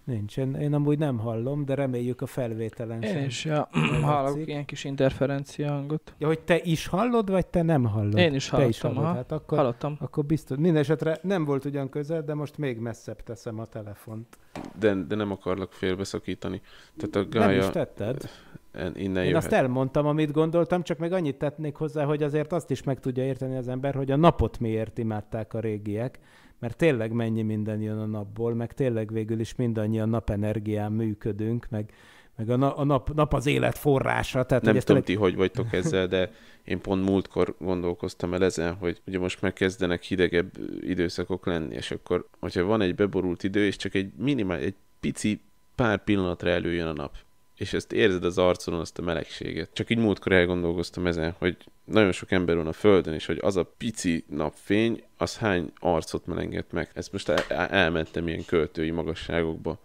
Nincs, én, én amúgy nem hallom, de reméljük a felvételen Én sem. is ja, hallok ilyen kis interferencia hangot. Ja, hogy te is hallod, vagy te nem hallod? Én is hallottam. Te is hallod, hát akkor, hallottam. Akkor biztos. Mindenesetre nem volt ugyan közel, de most még messzebb teszem a telefont. De, de nem akarlak félbeszakítani. Tehát a Gaia... Nem is tetted. Innen Én jöhet. azt elmondtam, amit gondoltam, csak meg annyit tetnék hozzá, hogy azért azt is meg tudja érteni az ember, hogy a napot miért imádták a régiek, mert tényleg mennyi minden jön a napból, meg tényleg végül is mindannyian napenergián működünk, meg, meg a, na, a nap, nap az élet forrása. Tehát, nem tudom, tényleg... ti hogy vagytok ezzel, de én pont múltkor gondolkoztam el ezen, hogy ugye most megkezdenek hidegebb időszakok lenni, és akkor, hogyha van egy beborult idő, és csak egy minimál, egy pici pár pillanatra előjön a nap, és ezt érzed az arcon, azt a melegséget. Csak így múltkor elgondolkoztam ezen, hogy nagyon sok ember van a Földön, és hogy az a pici napfény, az hány arcot melenget meg. Ezt most el- elmentem ilyen költői magasságokba.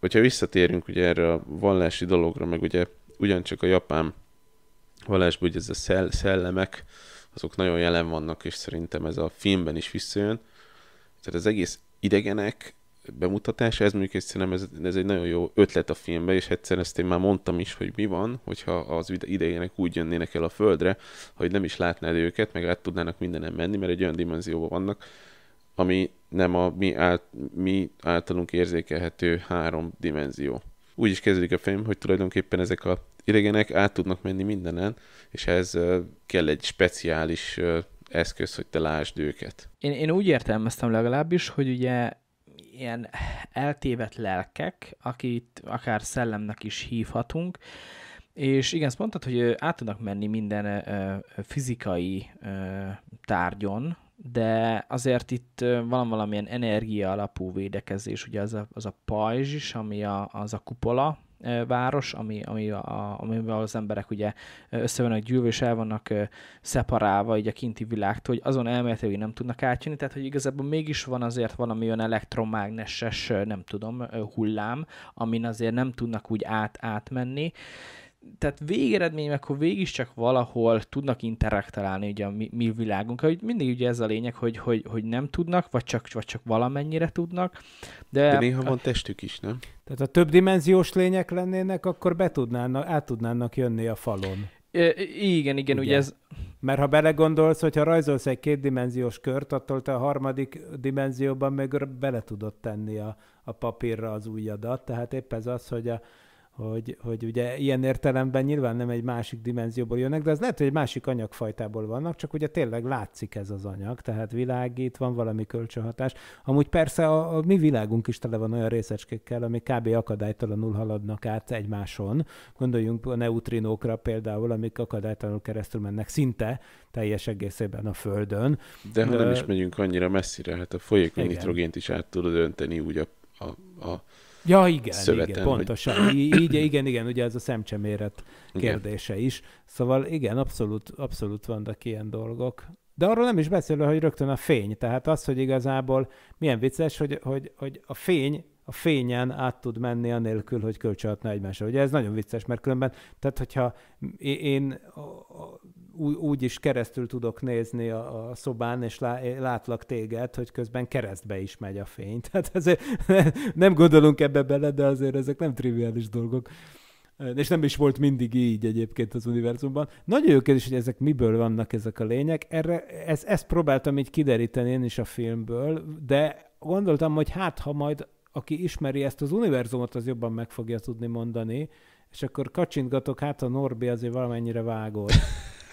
Hogyha visszatérünk ugye erre a vallási dologra, meg ugye ugyancsak a japán vallásban, hogy ez a szell- szellemek, azok nagyon jelen vannak, és szerintem ez a filmben is visszajön. Tehát az egész idegenek bemutatása, ez mondjuk szerintem ez, ez egy nagyon jó ötlet a filmbe, és egyszer ezt én már mondtam is, hogy mi van, hogyha az idegenek úgy jönnének el a Földre, hogy nem is látnád őket, meg át tudnának mindenen menni, mert egy olyan dimenzióban vannak, ami nem a mi, ált, mi általunk érzékelhető három dimenzió. úgy is kezdődik a film, hogy tulajdonképpen ezek a idegenek át tudnak menni mindenen, és ez kell egy speciális eszköz, hogy te lásd őket. Én, én úgy értelmeztem legalábbis, hogy ugye ilyen eltévedt lelkek, akit akár szellemnek is hívhatunk, és igen, azt mondtad, hogy át tudnak menni minden fizikai tárgyon, de azért itt van valamilyen energia alapú védekezés, ugye az a, az a pajzs is, ami a, az a kupola, város, ami, ami a, amivel az emberek ugye össze vannak gyűlve, és el vannak szeparálva így a kinti világtól, hogy azon elméletileg nem tudnak átjönni, tehát hogy igazából mégis van azért valami olyan elektromágneses, nem tudom, hullám, amin azért nem tudnak úgy át, átmenni, tehát végeredmény, akkor végig csak valahol tudnak interaktálni ugye a mi, mi világunk, hogy mindig ugye ez a lényeg, hogy, hogy, hogy nem tudnak, vagy csak, vagy csak valamennyire tudnak. De, de néha van testük is, nem? Tehát ha többdimenziós lények lennének, akkor be tudnának, át tudnának jönni a falon. E, igen, igen, ugye, ugye ez... Mert ha belegondolsz, hogyha rajzolsz egy kétdimenziós kört, attól te a harmadik dimenzióban meg bele tudod tenni a, a papírra az ujjadat. Tehát épp ez az, hogy a, hogy, hogy ugye ilyen értelemben nyilván nem egy másik dimenzióból jönnek, de az lehet, hogy egy másik anyagfajtából vannak, csak ugye tényleg látszik ez az anyag, tehát világít, van valami kölcsönhatás. Amúgy persze a, a mi világunk is tele van olyan részecskékkel, ami kb. akadálytalanul haladnak át egymáson. Gondoljunk a neutrinókra például, amik akadálytalanul keresztül mennek szinte teljes egészében a Földön. De ha nem is megyünk annyira messzire, hát a folyékony nitrogént is át tudod önteni úgy a, a, a Ja, igen, szöveten, igen, pontosan. Hogy... Így, igen, igen, ugye ez a szemcseméret kérdése is. Szóval igen, abszolút, abszolút vannak ilyen dolgok. De arról nem is beszélve, hogy rögtön a fény. Tehát az, hogy igazából milyen vicces, hogy, hogy, hogy a fény a fényen át tud menni anélkül, hogy kölcsönhatna egymásra. Ugye ez nagyon vicces, mert különben, tehát hogyha én úgy is keresztül tudok nézni a, a szobán, és lá, látlak téged, hogy közben keresztbe is megy a fény. Tehát ezért nem gondolunk ebbe bele, de azért ezek nem triviális dolgok. És nem is volt mindig így egyébként az univerzumban. Nagyon jó kérdés, hogy ezek miből vannak ezek a lények. Erre, ez, ezt próbáltam így kideríteni én is a filmből, de gondoltam, hogy hát, ha majd aki ismeri ezt az univerzumot, az jobban meg fogja tudni mondani, és akkor kacsintgatok, hát a Norbi azért valamennyire vágott.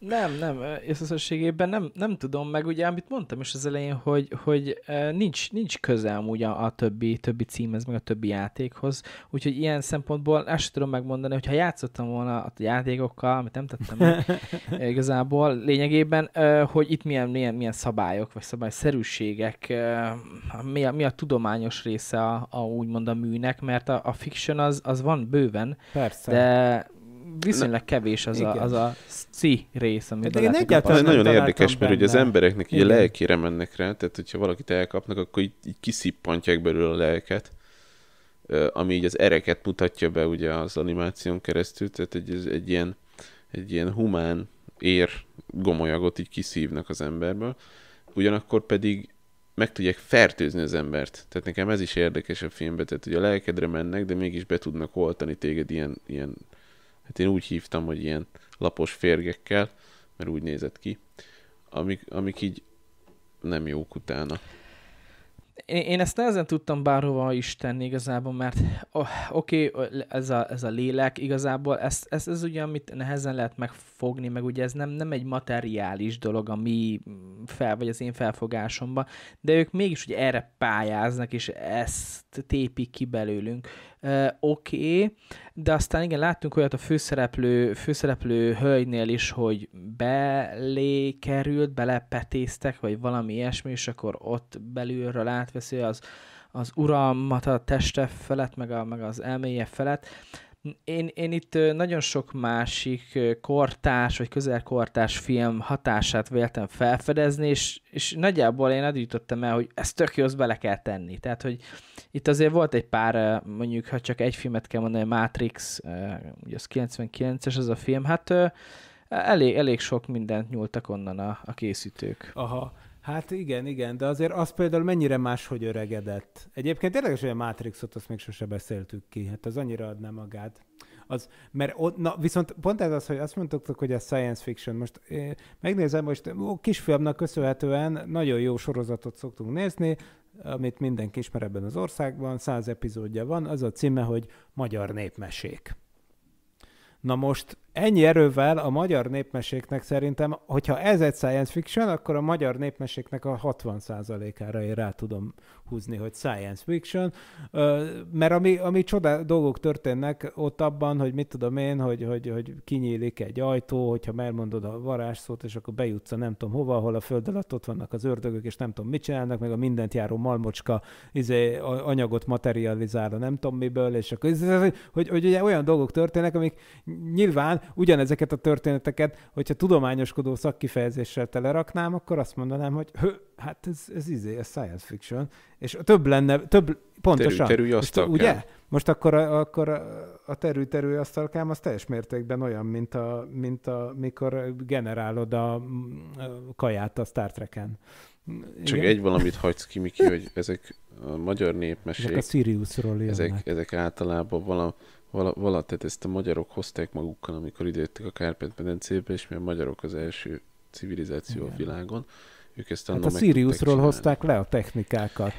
Nem, nem, összességében nem, nem tudom, meg ugye, amit mondtam is az elején, hogy, hogy nincs, nincs köze amúgy a, a többi, többi címhez, meg a többi játékhoz, úgyhogy ilyen szempontból ezt sem tudom megmondani, hogyha játszottam volna a játékokkal, amit nem tettem meg igazából, lényegében, hogy itt milyen, milyen, milyen szabályok, vagy szabályszerűségek, mi a, mi a tudományos része a, a úgymond a műnek, mert a, a fiction az, az van bőven, Persze. de viszonylag kevés az a, az a sci rész, amit hát egyáltalán nagyon érdekes, mert ugye az embereknek ugye lelkére mennek rá, tehát hogyha valakit elkapnak, akkor így, így kiszippantják belőle a lelket, ami így az ereket mutatja be ugye az animáción keresztül, tehát egy, egy, ilyen, egy ilyen humán ér gomolyagot így kiszívnak az emberből, ugyanakkor pedig meg tudják fertőzni az embert. Tehát nekem ez is érdekes a filmben, tehát hogy a lelkedre mennek, de mégis be tudnak oltani téged ilyen, ilyen hát én úgy hívtam, hogy ilyen lapos férgekkel, mert úgy nézett ki, amik, amik így nem jók utána. Én, én ezt nehezen tudtam bárhova is tenni igazából, mert oh, oké, okay, ez, a, ez a lélek igazából, ez, ez, ez ugye, amit nehezen lehet megfogni, meg ugye ez nem, nem egy materiális dolog a mi fel, vagy az én felfogásomban, de ők mégis ugye erre pályáznak, és ezt tépik ki belőlünk. Uh, Oké, okay, de aztán igen, láttunk olyat a főszereplő, főszereplő hölgynél is, hogy belé került, belepetéztek, vagy valami ilyesmi, és akkor ott belülről átveszi az, az uralmat a teste felett, meg, a, meg az elméje felett. Én, én itt nagyon sok másik kortárs, vagy közelkortárs film hatását véltem felfedezni, és, és nagyjából én addig jutottam el, hogy ezt tök jó, bele kell tenni. Tehát, hogy itt azért volt egy pár, mondjuk, ha csak egy filmet kell mondani, Matrix, ugye az 99-es az a film, hát elég, elég sok mindent nyúltak onnan a, a készítők. Aha. Hát igen, igen, de azért az például mennyire máshogy öregedett. Egyébként tényleg, hogy a Matrixot azt még sose beszéltük ki, hát az annyira adná magát. Az, mert ott, na, viszont pont ez az, hogy azt mondtuk, hogy a science fiction. Most eh, megnézem, most ó, kisfilmnak köszönhetően nagyon jó sorozatot szoktunk nézni, amit mindenki ismer ebben az országban, száz epizódja van, az a címe, hogy Magyar Népmesék. Na most ennyi erővel a magyar népmeséknek szerintem, hogyha ez egy science fiction, akkor a magyar népmeséknek a 60%-ára én rá tudom húzni, hogy science fiction, mert ami, ami csoda dolgok történnek ott abban, hogy mit tudom én, hogy, hogy, hogy kinyílik egy ajtó, hogyha elmondod a varázsszót, és akkor bejutsz a nem tudom hova, ahol a föld alatt ott vannak az ördögök, és nem tudom mit csinálnak, meg a mindent járó malmocska izé, anyagot materializál a nem tudom miből, és akkor ez, hogy, hogy ugye olyan dolgok történnek, amik nyilván ugyanezeket a történeteket, hogyha tudományoskodó szakkifejezéssel teleraknám, akkor azt mondanám, hogy hát ez, ez izé, ez science fiction, és több lenne, több, pontosan. Terű, terű És asztalkám. Ugye? Most akkor a, akkor a, a terű-terű asztalkám az teljes mértékben olyan, mint, a, mint a, mikor generálod a, a kaját a Star Trek-en. Csak Igen? egy valamit hagysz ki, Miki, hogy ezek a magyar Ezek népmesék, a Siriusról jönnek. ezek, ezek általában vala, vala, vala, tehát ezt a magyarok hozták magukkal, amikor idejöttek a Kárpát-medencébe, és mi a magyarok az első civilizáció Igen. a világon. Ők ezt Hát a csinálni. hozták le a technikákat.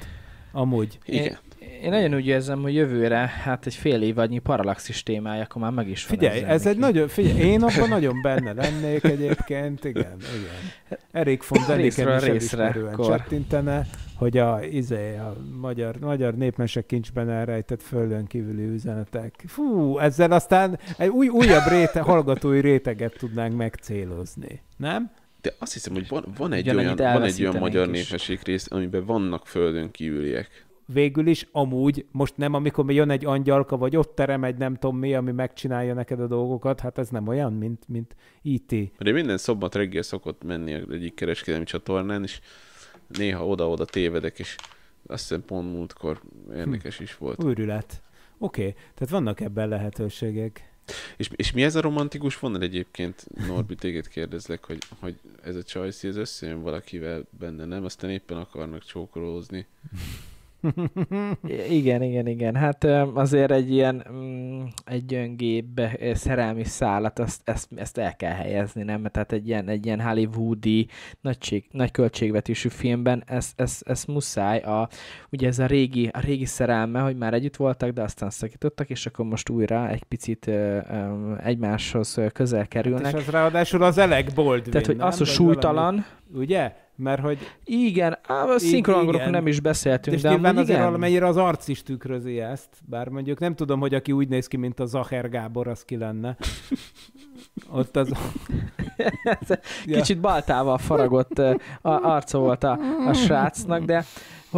Amúgy. Igen. Én, én nagyon úgy érzem, hogy jövőre hát egy fél évadnyi paralaxis témája, akkor már meg is van Figyelj, ez egy neki. nagyon, figyelj, én abban nagyon benne lennék egyébként, igen, igen. Erik von Részről is részre, elismerően csettintene, hogy a, izé, a magyar, magyar népmesek kincsben elrejtett földön kívüli üzenetek. Fú, ezzel aztán egy új, újabb réte, hallgatói réteget tudnánk megcélozni, nem? De azt hiszem, hogy van, van, egy, olyan, van egy olyan magyar is. népmeség rész, amiben vannak földön kívüliek. Végül is amúgy, most nem amikor jön egy angyalka, vagy ott terem egy nem tudom mi, ami megcsinálja neked a dolgokat, hát ez nem olyan, mint, mint IT. Mert én minden szombat reggel szokott menni egyik kereskedelmi csatornán, és néha oda-oda tévedek, és azt hiszem pont múltkor érdekes is volt. Őrület. Oké, okay. tehát vannak ebben lehetőségek. És, és mi ez a romantikus vonal egyébként? Norbi, téged kérdezlek, hogy, hogy ez a csajszi, ez összejön valakivel benne, nem? Aztán éppen akarnak csókolózni. Igen, igen, igen. Hát azért egy ilyen, mm, egy gyöngébb ö, szerelmi szállat, azt, ezt, ezt el kell helyezni, nem? Tehát egy ilyen, egy ilyen hollywoodi, nagy, nagy költségvetésű filmben ez, ez, ez muszáj. A, ugye ez a régi, a régi szerelme, hogy már együtt voltak, de aztán szakítottak, és akkor most újra egy picit ö, egymáshoz közel kerülnek. Hát és az ráadásul az Alec Baldwin, Tehát, hogy nem? az, hogy Vagy súlytalan, valami- Ugye? Mert hogy igen, á, a szinkronangolókról igen. nem is beszéltünk, és de nyilván azért igen. valamennyire az arc is tükrözi ezt, bár mondjuk nem tudom, hogy aki úgy néz ki, mint a Zacher Gábor, az ki lenne. Ott az... Kicsit baltával faragott arca volt a, a srácnak, de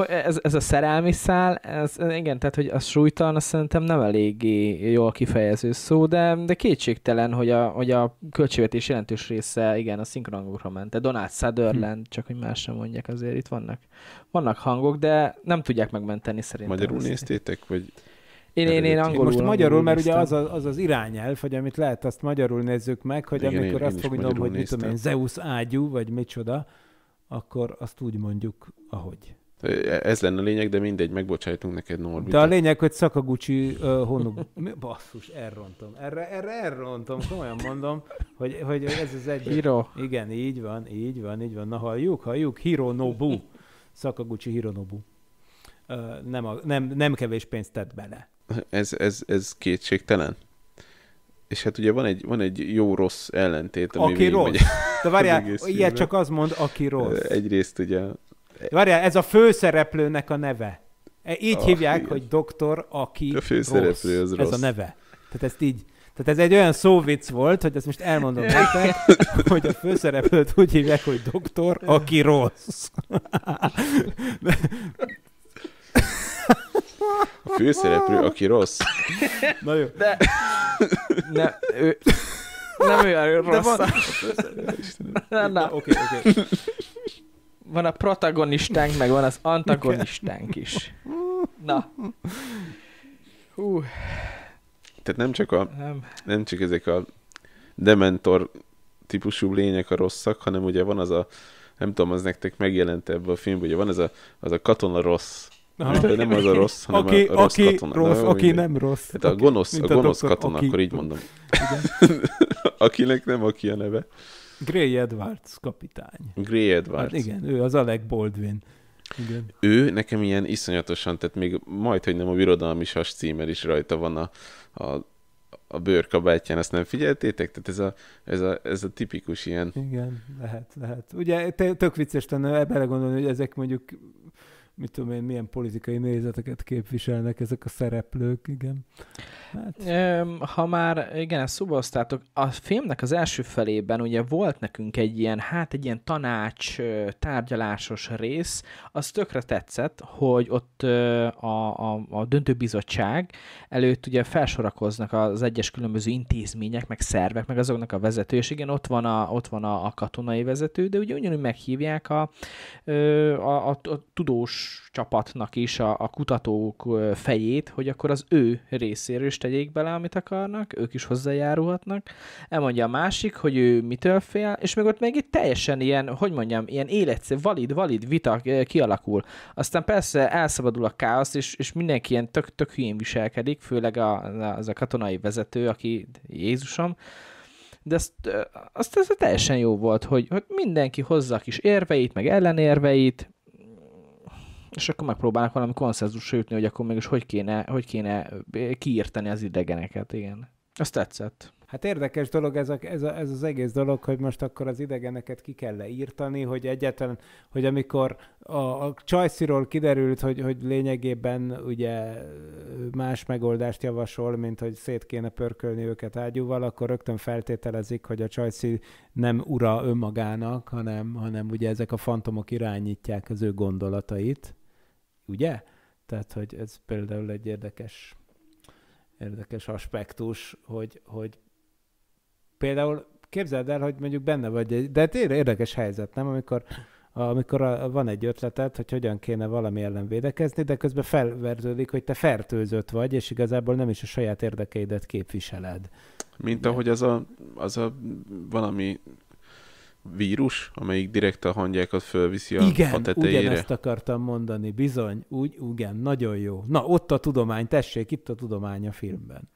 ez, ez a szerelmi szál, ez, igen, tehát hogy az súlytalan, azt szerintem nem eléggé jól kifejező szó, de, de kétségtelen, hogy a, hogy a költségvetés jelentős része, igen, a szinkronangokra ment. De Donald Sutherland, Hm. csak hogy más sem mondják, azért itt vannak, vannak hangok, de nem tudják megmenteni szerintem. Magyarul ezt. néztétek, vagy Én, én, én angolul, Most magyarul, mert ugye az, a, az az irányelv, hogy amit lehet, azt magyarul nézzük meg, hogy Igen, amikor én- azt magyarul hogy mit tudom én. Zeus ágyú, vagy micsoda, akkor azt úgy mondjuk, ahogy. Ez lenne a lényeg, de mindegy, megbocsájtunk neked, Norbi. De a lényeg, hogy Szakaguchi uh, honuk... Mi? Basszus, elrontom. Erre, erre elrontom, komolyan mondom, hogy, hogy ez az egy... Hiro. Igen, így van, így van, így van. Na halljuk, halljuk. Hironobu. Szakaguchi Hironobu. Uh, nem, a, nem, nem kevés pénzt tett bele. ez, ez, ez kétségtelen. És hát ugye van egy, van egy jó-rossz ellentét, ami Aki rossz. De várjál, ilyet csak az mond, aki rossz. Egyrészt ugye Várjál, ez a főszereplőnek a neve. E, Így Ah, hívják, igen. hogy doktor, aki A főszereplő rossz. az Ez a rossz. neve. Tehát ezt így, tehát ez egy olyan szóvic volt, hogy ezt most elmondom nektek, hogy a főszereplőt úgy hívják, hogy doktor, aki rossz. a főszereplő, aki rossz. Na jó. De... Ne, ő... Nem olyan rossz. van- Na, na, Oké, oké. Van a protagonistánk, meg van az antagonistánk is. Na. Hú, Tehát nem csak, a, nem. nem csak ezek a dementor típusú lények a rosszak, hanem ugye van az a, nem tudom, az nektek megjelent ebbe a filmben, ugye van az a, az a katona rossz. Aha. De nem az a rossz, hanem Aki, a, a rossz aki katona. rossz, Na, aki nem rossz. Tehát a Aki- gonosz, a gonosz doktor, katona, aki- akkor így mondom. Igen. Akinek nem aki a neve. Gray Edwards kapitány. Gray Edwards. Hát igen, ő az Alec Baldwin. Igen. Ő nekem ilyen iszonyatosan, tehát még majd, hogy nem a birodalmi sas címer is rajta van a, a, a bőrkabátján, azt nem figyeltétek? Tehát ez a, ez a, ez a tipikus ilyen... Igen, lehet, lehet. Ugye tök vicces lenne belegondolni, hogy ezek mondjuk mit tudom én, milyen politikai nézeteket képviselnek ezek a szereplők, igen. Hát, Ha már, igen, ezt szóba hoztátok, a filmnek az első felében ugye volt nekünk egy ilyen, hát egy ilyen tanács, tárgyalásos rész, az tökre tetszett, hogy ott a, a, a döntőbizottság előtt ugye felsorakoznak az egyes különböző intézmények, meg szervek, meg azoknak a vezető, és igen, ott van a, ott van a, a katonai vezető, de ugye ugyanúgy meghívják a, a, a, a tudós csapatnak is a, a kutatók fejét, hogy akkor az ő részéről is tegyék bele, amit akarnak, ők is hozzájárulhatnak. Elmondja a másik, hogy ő mitől fél, és meg ott még egy teljesen ilyen, hogy mondjam, ilyen életszerű, valid, valid vita kialakul. Aztán persze elszabadul a káosz, és, és mindenki ilyen tök, tök hülyén viselkedik, főleg a, az a katonai vezető, aki Jézusom, de azt, azt, az teljesen jó volt, hogy, hogy mindenki hozza a kis érveit, meg ellenérveit, és akkor megpróbálnak valami konszenzusra jutni, hogy akkor mégis hogy kéne, hogy kéne kiírtani az idegeneket, igen. Azt tetszett. Hát érdekes dolog ez, a, ez, a, ez az egész dolog, hogy most akkor az idegeneket ki kell leírtani, hogy egyáltalán, hogy amikor a, a Csajciról kiderült, hogy, hogy lényegében ugye más megoldást javasol, mint hogy szét kéne pörkölni őket ágyúval, akkor rögtön feltételezik, hogy a Csajci nem ura önmagának, hanem, hanem ugye ezek a fantomok irányítják az ő gondolatait. Ugye? Tehát, hogy ez például egy érdekes érdekes aspektus, hogy, hogy például képzeld el, hogy mondjuk benne vagy, egy, de tényleg érdekes helyzet, nem? Amikor, amikor a, van egy ötleted, hogy hogyan kéne valami ellen védekezni, de közben felverződik, hogy te fertőzött vagy, és igazából nem is a saját érdekeidet képviseled. Mint ahogy az a, az a valami vírus, amelyik direkt a hangyákat fölviszi a fa Igen, tetejére. ugyanezt akartam mondani, bizony, úgy, igen, nagyon jó. Na, ott a tudomány, tessék, itt a tudomány a filmben.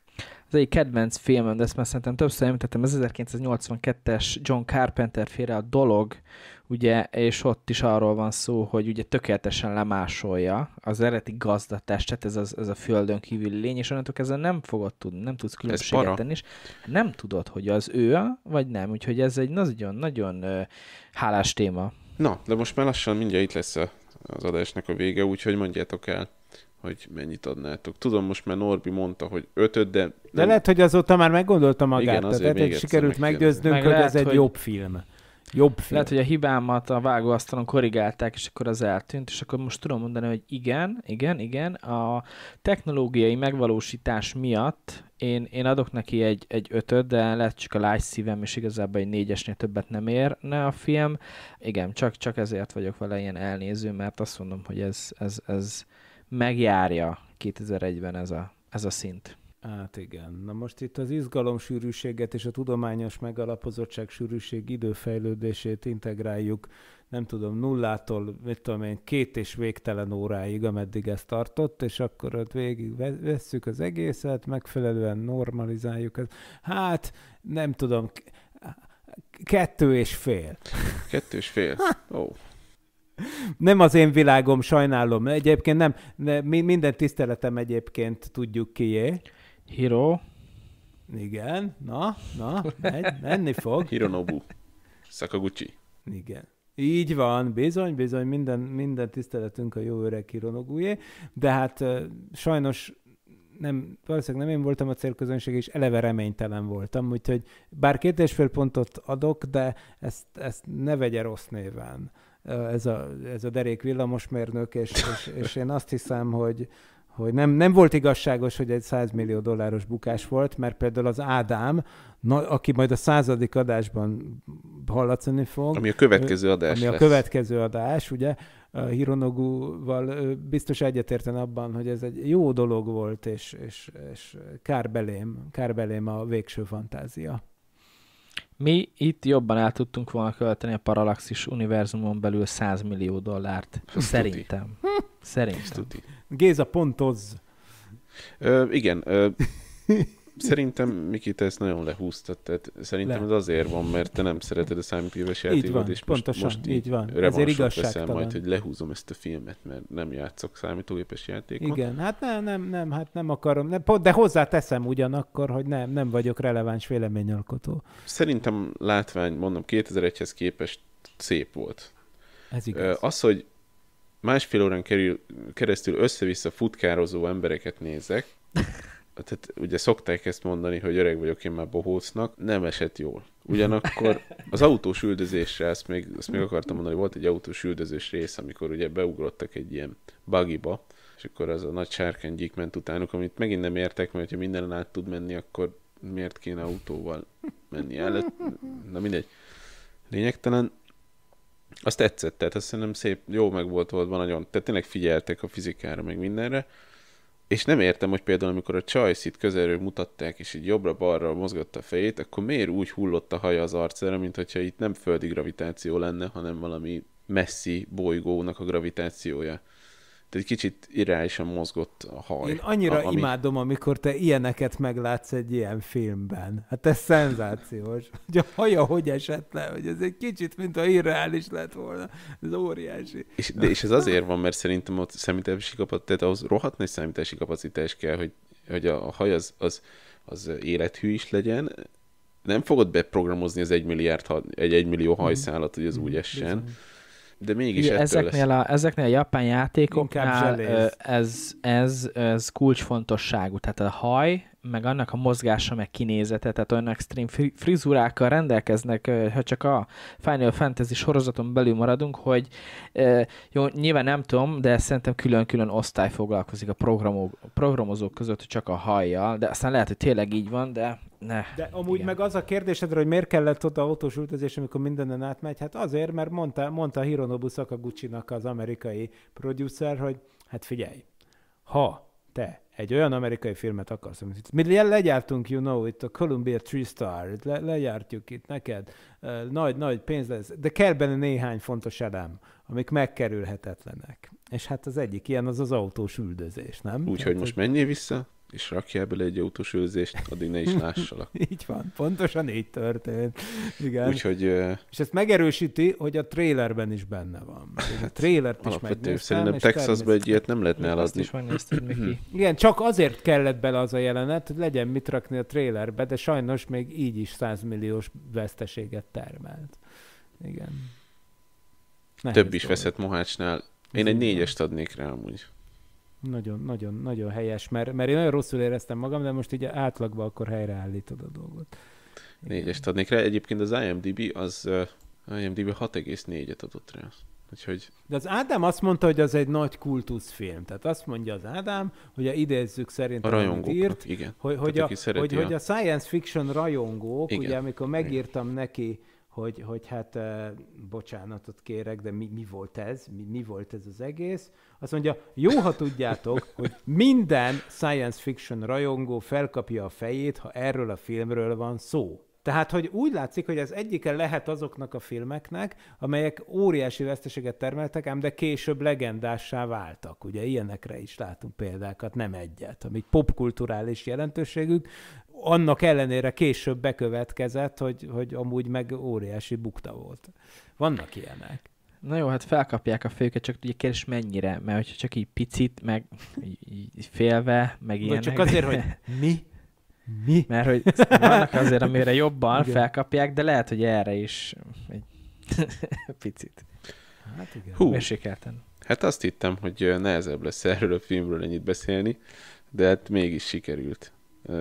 Ez egy kedvenc filmem, de ezt már szerintem többször említettem, ez 1982-es John Carpenter féle a dolog, ugye, és ott is arról van szó, hogy ugye tökéletesen lemásolja az eredeti gazdatestet, ez, az, ez a földön kívüli lény, és onnantól kezdve nem fogod tudni, nem tudsz különbséget tenni, és nem tudod, hogy az ő, vagy nem, úgyhogy ez egy nagyon, nagyon ö, hálás téma. Na, de most már lassan mindjárt itt lesz az adásnak a vége, úgyhogy mondjátok el, hogy mennyit adnátok. Tudom, most már Norbi mondta, hogy ötöt, de... De nem- lehet, hogy azóta már meggondolta magát, Igen, tehát azért lehet, még sikerült meggyőznünk, Meg hogy lehet, ez egy hogy- jobb film. Jobb film. Lehet, hogy a hibámat a vágóasztalon korrigálták, és akkor az eltűnt, és akkor most tudom mondani, hogy igen, igen, igen, a technológiai megvalósítás miatt én, én adok neki egy, egy ötöt, de lehet csak a lágy szívem, és igazából egy négyesnél többet nem érne a film. Igen, csak, csak ezért vagyok vele ilyen elnéző, mert azt mondom, hogy ez, ez, ez megjárja 2001-ben ez a, ez a szint. Hát igen. Na most itt az izgalomsűrűséget és a tudományos megalapozottság sűrűség időfejlődését integráljuk, nem tudom, nullától, mit tudom én, két és végtelen óráig, ameddig ez tartott, és akkor ott végig ve- vesszük az egészet, megfelelően normalizáljuk. ezt. Hát, nem tudom, kettő és fél. Kettő és fél. Ó, Nem az én világom, sajnálom. Egyébként nem, ne, mi- minden tiszteletem egyébként tudjuk kié. Hiro, Igen, na, na, megy, menni fog. Hironobu. Sakaguchi. Igen. Így van, bizony, bizony, minden, minden tiszteletünk a jó öreg Hironogújé, de hát sajnos nem, valószínűleg nem én voltam a célközönség, és eleve reménytelen voltam, úgyhogy bár két és fél pontot adok, de ezt, ezt ne vegye rossz néven ez a, ez a derék villamosmérnök, és, és, és én azt hiszem, hogy, hogy nem, nem volt igazságos, hogy egy 100 millió dolláros bukás volt, mert például az Ádám, na, aki majd a századik adásban hallatszani fog, Ami a következő adás ami a lesz. következő adás, ugye, a Hironogu-val ö, biztos egyetérten abban, hogy ez egy jó dolog volt, és, és, és kár belém, kár belém a végső fantázia. Mi itt jobban el tudtunk volna költeni a Parallaxis univerzumon belül 100 millió dollárt. Szerintem. Szerintem. Géza, pontozz! Ö, igen, ö, Szerintem Miki, te ezt nagyon lehúztad, tehát szerintem Le. ez azért van, mert te nem szereted a számítógépes játékot, van, és pontosan, most, most így van. Ezért veszem majd, hogy lehúzom ezt a filmet, mert nem játszok számítógépes játékot. Igen, hát nem, nem, nem, hát nem akarom, nem, de hozzáteszem ugyanakkor, hogy nem, nem vagyok releváns véleményalkotó. Szerintem látvány, mondom, 2001-hez képest szép volt. Ez igaz. Az, hogy másfél órán kerül, keresztül össze-vissza futkározó embereket nézek, tehát ugye szokták ezt mondani, hogy öreg vagyok én már bohócnak, nem esett jól. Ugyanakkor az autós üldözésre, ezt még, azt még akartam mondani, volt egy autós üldözés rész, amikor ugye beugrottak egy ilyen buggyba, és akkor az a nagy sárkánygyík ment utánuk, amit megint nem értek, mert ha mindenen át tud menni, akkor miért kéne autóval menni el? Na mindegy. Lényegtelen. Azt tetszett, tehát azt szerintem szép, jó meg volt oldva nagyon, tehát tényleg figyeltek a fizikára, meg mindenre. És nem értem, hogy például amikor a itt közelről mutatták, és így jobbra-balra mozgatta a fejét, akkor miért úgy hullott a haja az arcára, mint hogyha itt nem földi gravitáció lenne, hanem valami messzi bolygónak a gravitációja. Tehát egy kicsit irreálisan mozgott a haj. Én annyira a, ami... imádom, amikor te ilyeneket meglátsz egy ilyen filmben. Hát ez szenzációs. Hogy a haja hogy esett le, hogy ez egy kicsit, mint a irreális lett volna. Ez óriási. És, de, és ez azért van, mert szerintem ott számítási kapacitás, tehát ahhoz rohadt nagy számítási kapacitás kell, hogy, hogy a, a haj az, az, az élethű is legyen. Nem fogod beprogramozni az egy, milliárd, ha- egy egymillió hajszálat, hogy az úgy essen. De mégis Ugye ettől ezeknél, lesz. a, ezeknél a japán játékoknál ez, ez, ez kulcsfontosságú. Tehát a haj, meg annak a mozgása, meg kinézete, tehát olyan extrém fri- frizurákkal rendelkeznek, ha csak a Final Fantasy sorozaton belül maradunk, hogy jó, nyilván nem tudom, de szerintem külön-külön osztály foglalkozik a programok, programozók között csak a hajjal, de aztán lehet, hogy tényleg így van, de ne. De amúgy Igen. meg az a kérdésedre, hogy miért kellett oda autós ültözés, amikor mindenen átmegy, hát azért, mert mondta, mondta Hironobu Sakaguchi-nak az amerikai producer, hogy hát figyelj, ha te egy olyan amerikai filmet akarsz, amit mi le- legyártunk, you know, itt a Columbia Three Star, le, legyártjuk itt neked, ö, nagy, nagy pénz lesz, de kell benne néhány fontos elem, amik megkerülhetetlenek. És hát az egyik ilyen az az autós üldözés, nem? Úgyhogy most menjél vissza, és rakjál bele egy autós őzést, addig ne is lássalak. Így van, pontosan így történt. Igen. Úgyhogy És ezt megerősíti, hogy a trailerben is benne van. Én A trailert is megnéztem. szerintem Texasban egy ilyet nem lehetne eladni. is megnézted, Miki. Igen, csak azért kellett bele az a jelenet, hogy legyen mit rakni a trailerbe, de sajnos még így is 100 milliós veszteséget termelt. Igen. Nehéz Több is dolog. veszett Mohácsnál. Én egy négyest adnék rá amúgy. Nagyon, nagyon, nagyon helyes, mert, mert én nagyon rosszul éreztem magam, de most így átlagban akkor helyreállítod a dolgot. Igen. Négyest adnék rá. Egyébként az IMDb az uh, IMDb 6,4-et adott rá. Úgyhogy De az Ádám azt mondta, hogy az egy nagy kultuszfilm. Tehát azt mondja az Ádám, hogy a idézzük szerint, a amit rajongóknak, írt, igen. hogy, hogy, Tehát a, hogy, a- hogy a science fiction rajongók, Igen. ugye amikor megírtam neki, hogy, hogy hát bocsánatot kérek, de mi, mi volt ez? Mi, mi volt ez az egész? Azt mondja, jó, ha tudjátok, hogy minden science fiction rajongó felkapja a fejét, ha erről a filmről van szó. Tehát, hogy úgy látszik, hogy ez egyike lehet azoknak a filmeknek, amelyek óriási veszteséget termeltek, ám de később legendássá váltak. Ugye ilyenekre is látunk példákat, nem egyet, amik popkulturális jelentőségük, annak ellenére később bekövetkezett, hogy, hogy amúgy meg óriási bukta volt. Vannak ilyenek. Na jó, hát felkapják a fejüket, csak ugye kérdés mennyire, mert hogyha csak így picit, meg így, félve, meg ilyenek. csak azért, hogy mi? Mi? Mert hogy vannak azért, amire jobban Igen. felkapják, de lehet, hogy erre is egy picit Hát igen. Hú, mérsékelten. hát azt hittem, hogy nehezebb lesz erről a filmről ennyit beszélni, de hát mégis sikerült.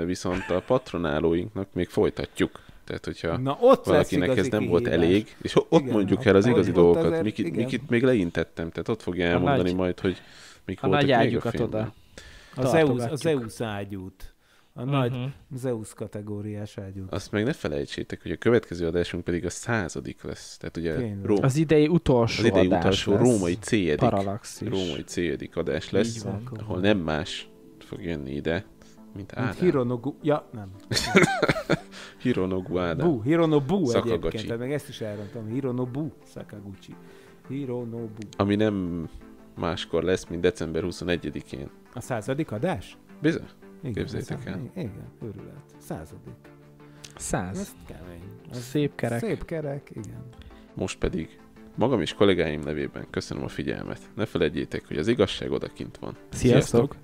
Viszont a patronálóinknak még folytatjuk. Tehát, hogyha Na ott valakinek ez nem volt kihívás. elég, és ott Igen, mondjuk el az igazi dolgokat. azért- Mikit, igen. Mikit még leintettem, tehát ott fogja A elmondani nagy- majd, hogy mik A voltak nagy még ágyukat a filmben. oda. Az Zeus, az. Zeus ágyút. A nagy Mhm. Zeus kategóriás ágyút. Azt meg ne felejtsétek, hogy a következő adásunk pedig a századik lesz. Tehát ugye Tényleg. Róm, Az idei utolsó az idei adás utolsó lesz. római céljedik, Parallaxis. római céljedik adás lesz, van. ahol nem más fog jönni ide, mint Mint Ádám. Hironogu... Ja, nem. Hironogu Ádám. Bu, Hironobu Sakaguchi. egyébként, meg ezt is elrontom. Hironobu Sakaguchi. Hironobu. Ami nem máskor lesz, mint december 21-én. A századik adás? Bizony? Igen, Képzeljétek el. Igen, őrület. Századik. Száz. Ez kemény. Ez Szép kerek. Szép kerek, igen. Most pedig magam és kollégáim nevében köszönöm a figyelmet. Ne felejtjétek, hogy az igazság odakint van. Sziasztok!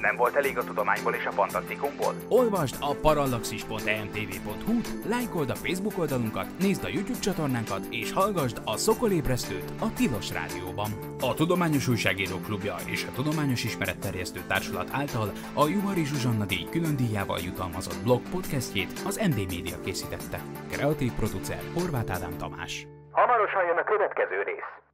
Nem volt elég a tudományból és a fantasztikumból? Olvasd a parallaxis.emtv.hu-t, lájkold a Facebook oldalunkat, nézd a YouTube csatornánkat, és hallgasd a Szokolébresztőt a Tilos Rádióban. A Tudományos Újságírók Klubja és a Tudományos Ismeretterjesztő Társulat által a Juhari Zsuzsanna díj külön díjával jutalmazott blog podcastjét az MD Media készítette. Kreatív producer Horváth Ádám Tamás. Hamarosan jön a következő rész.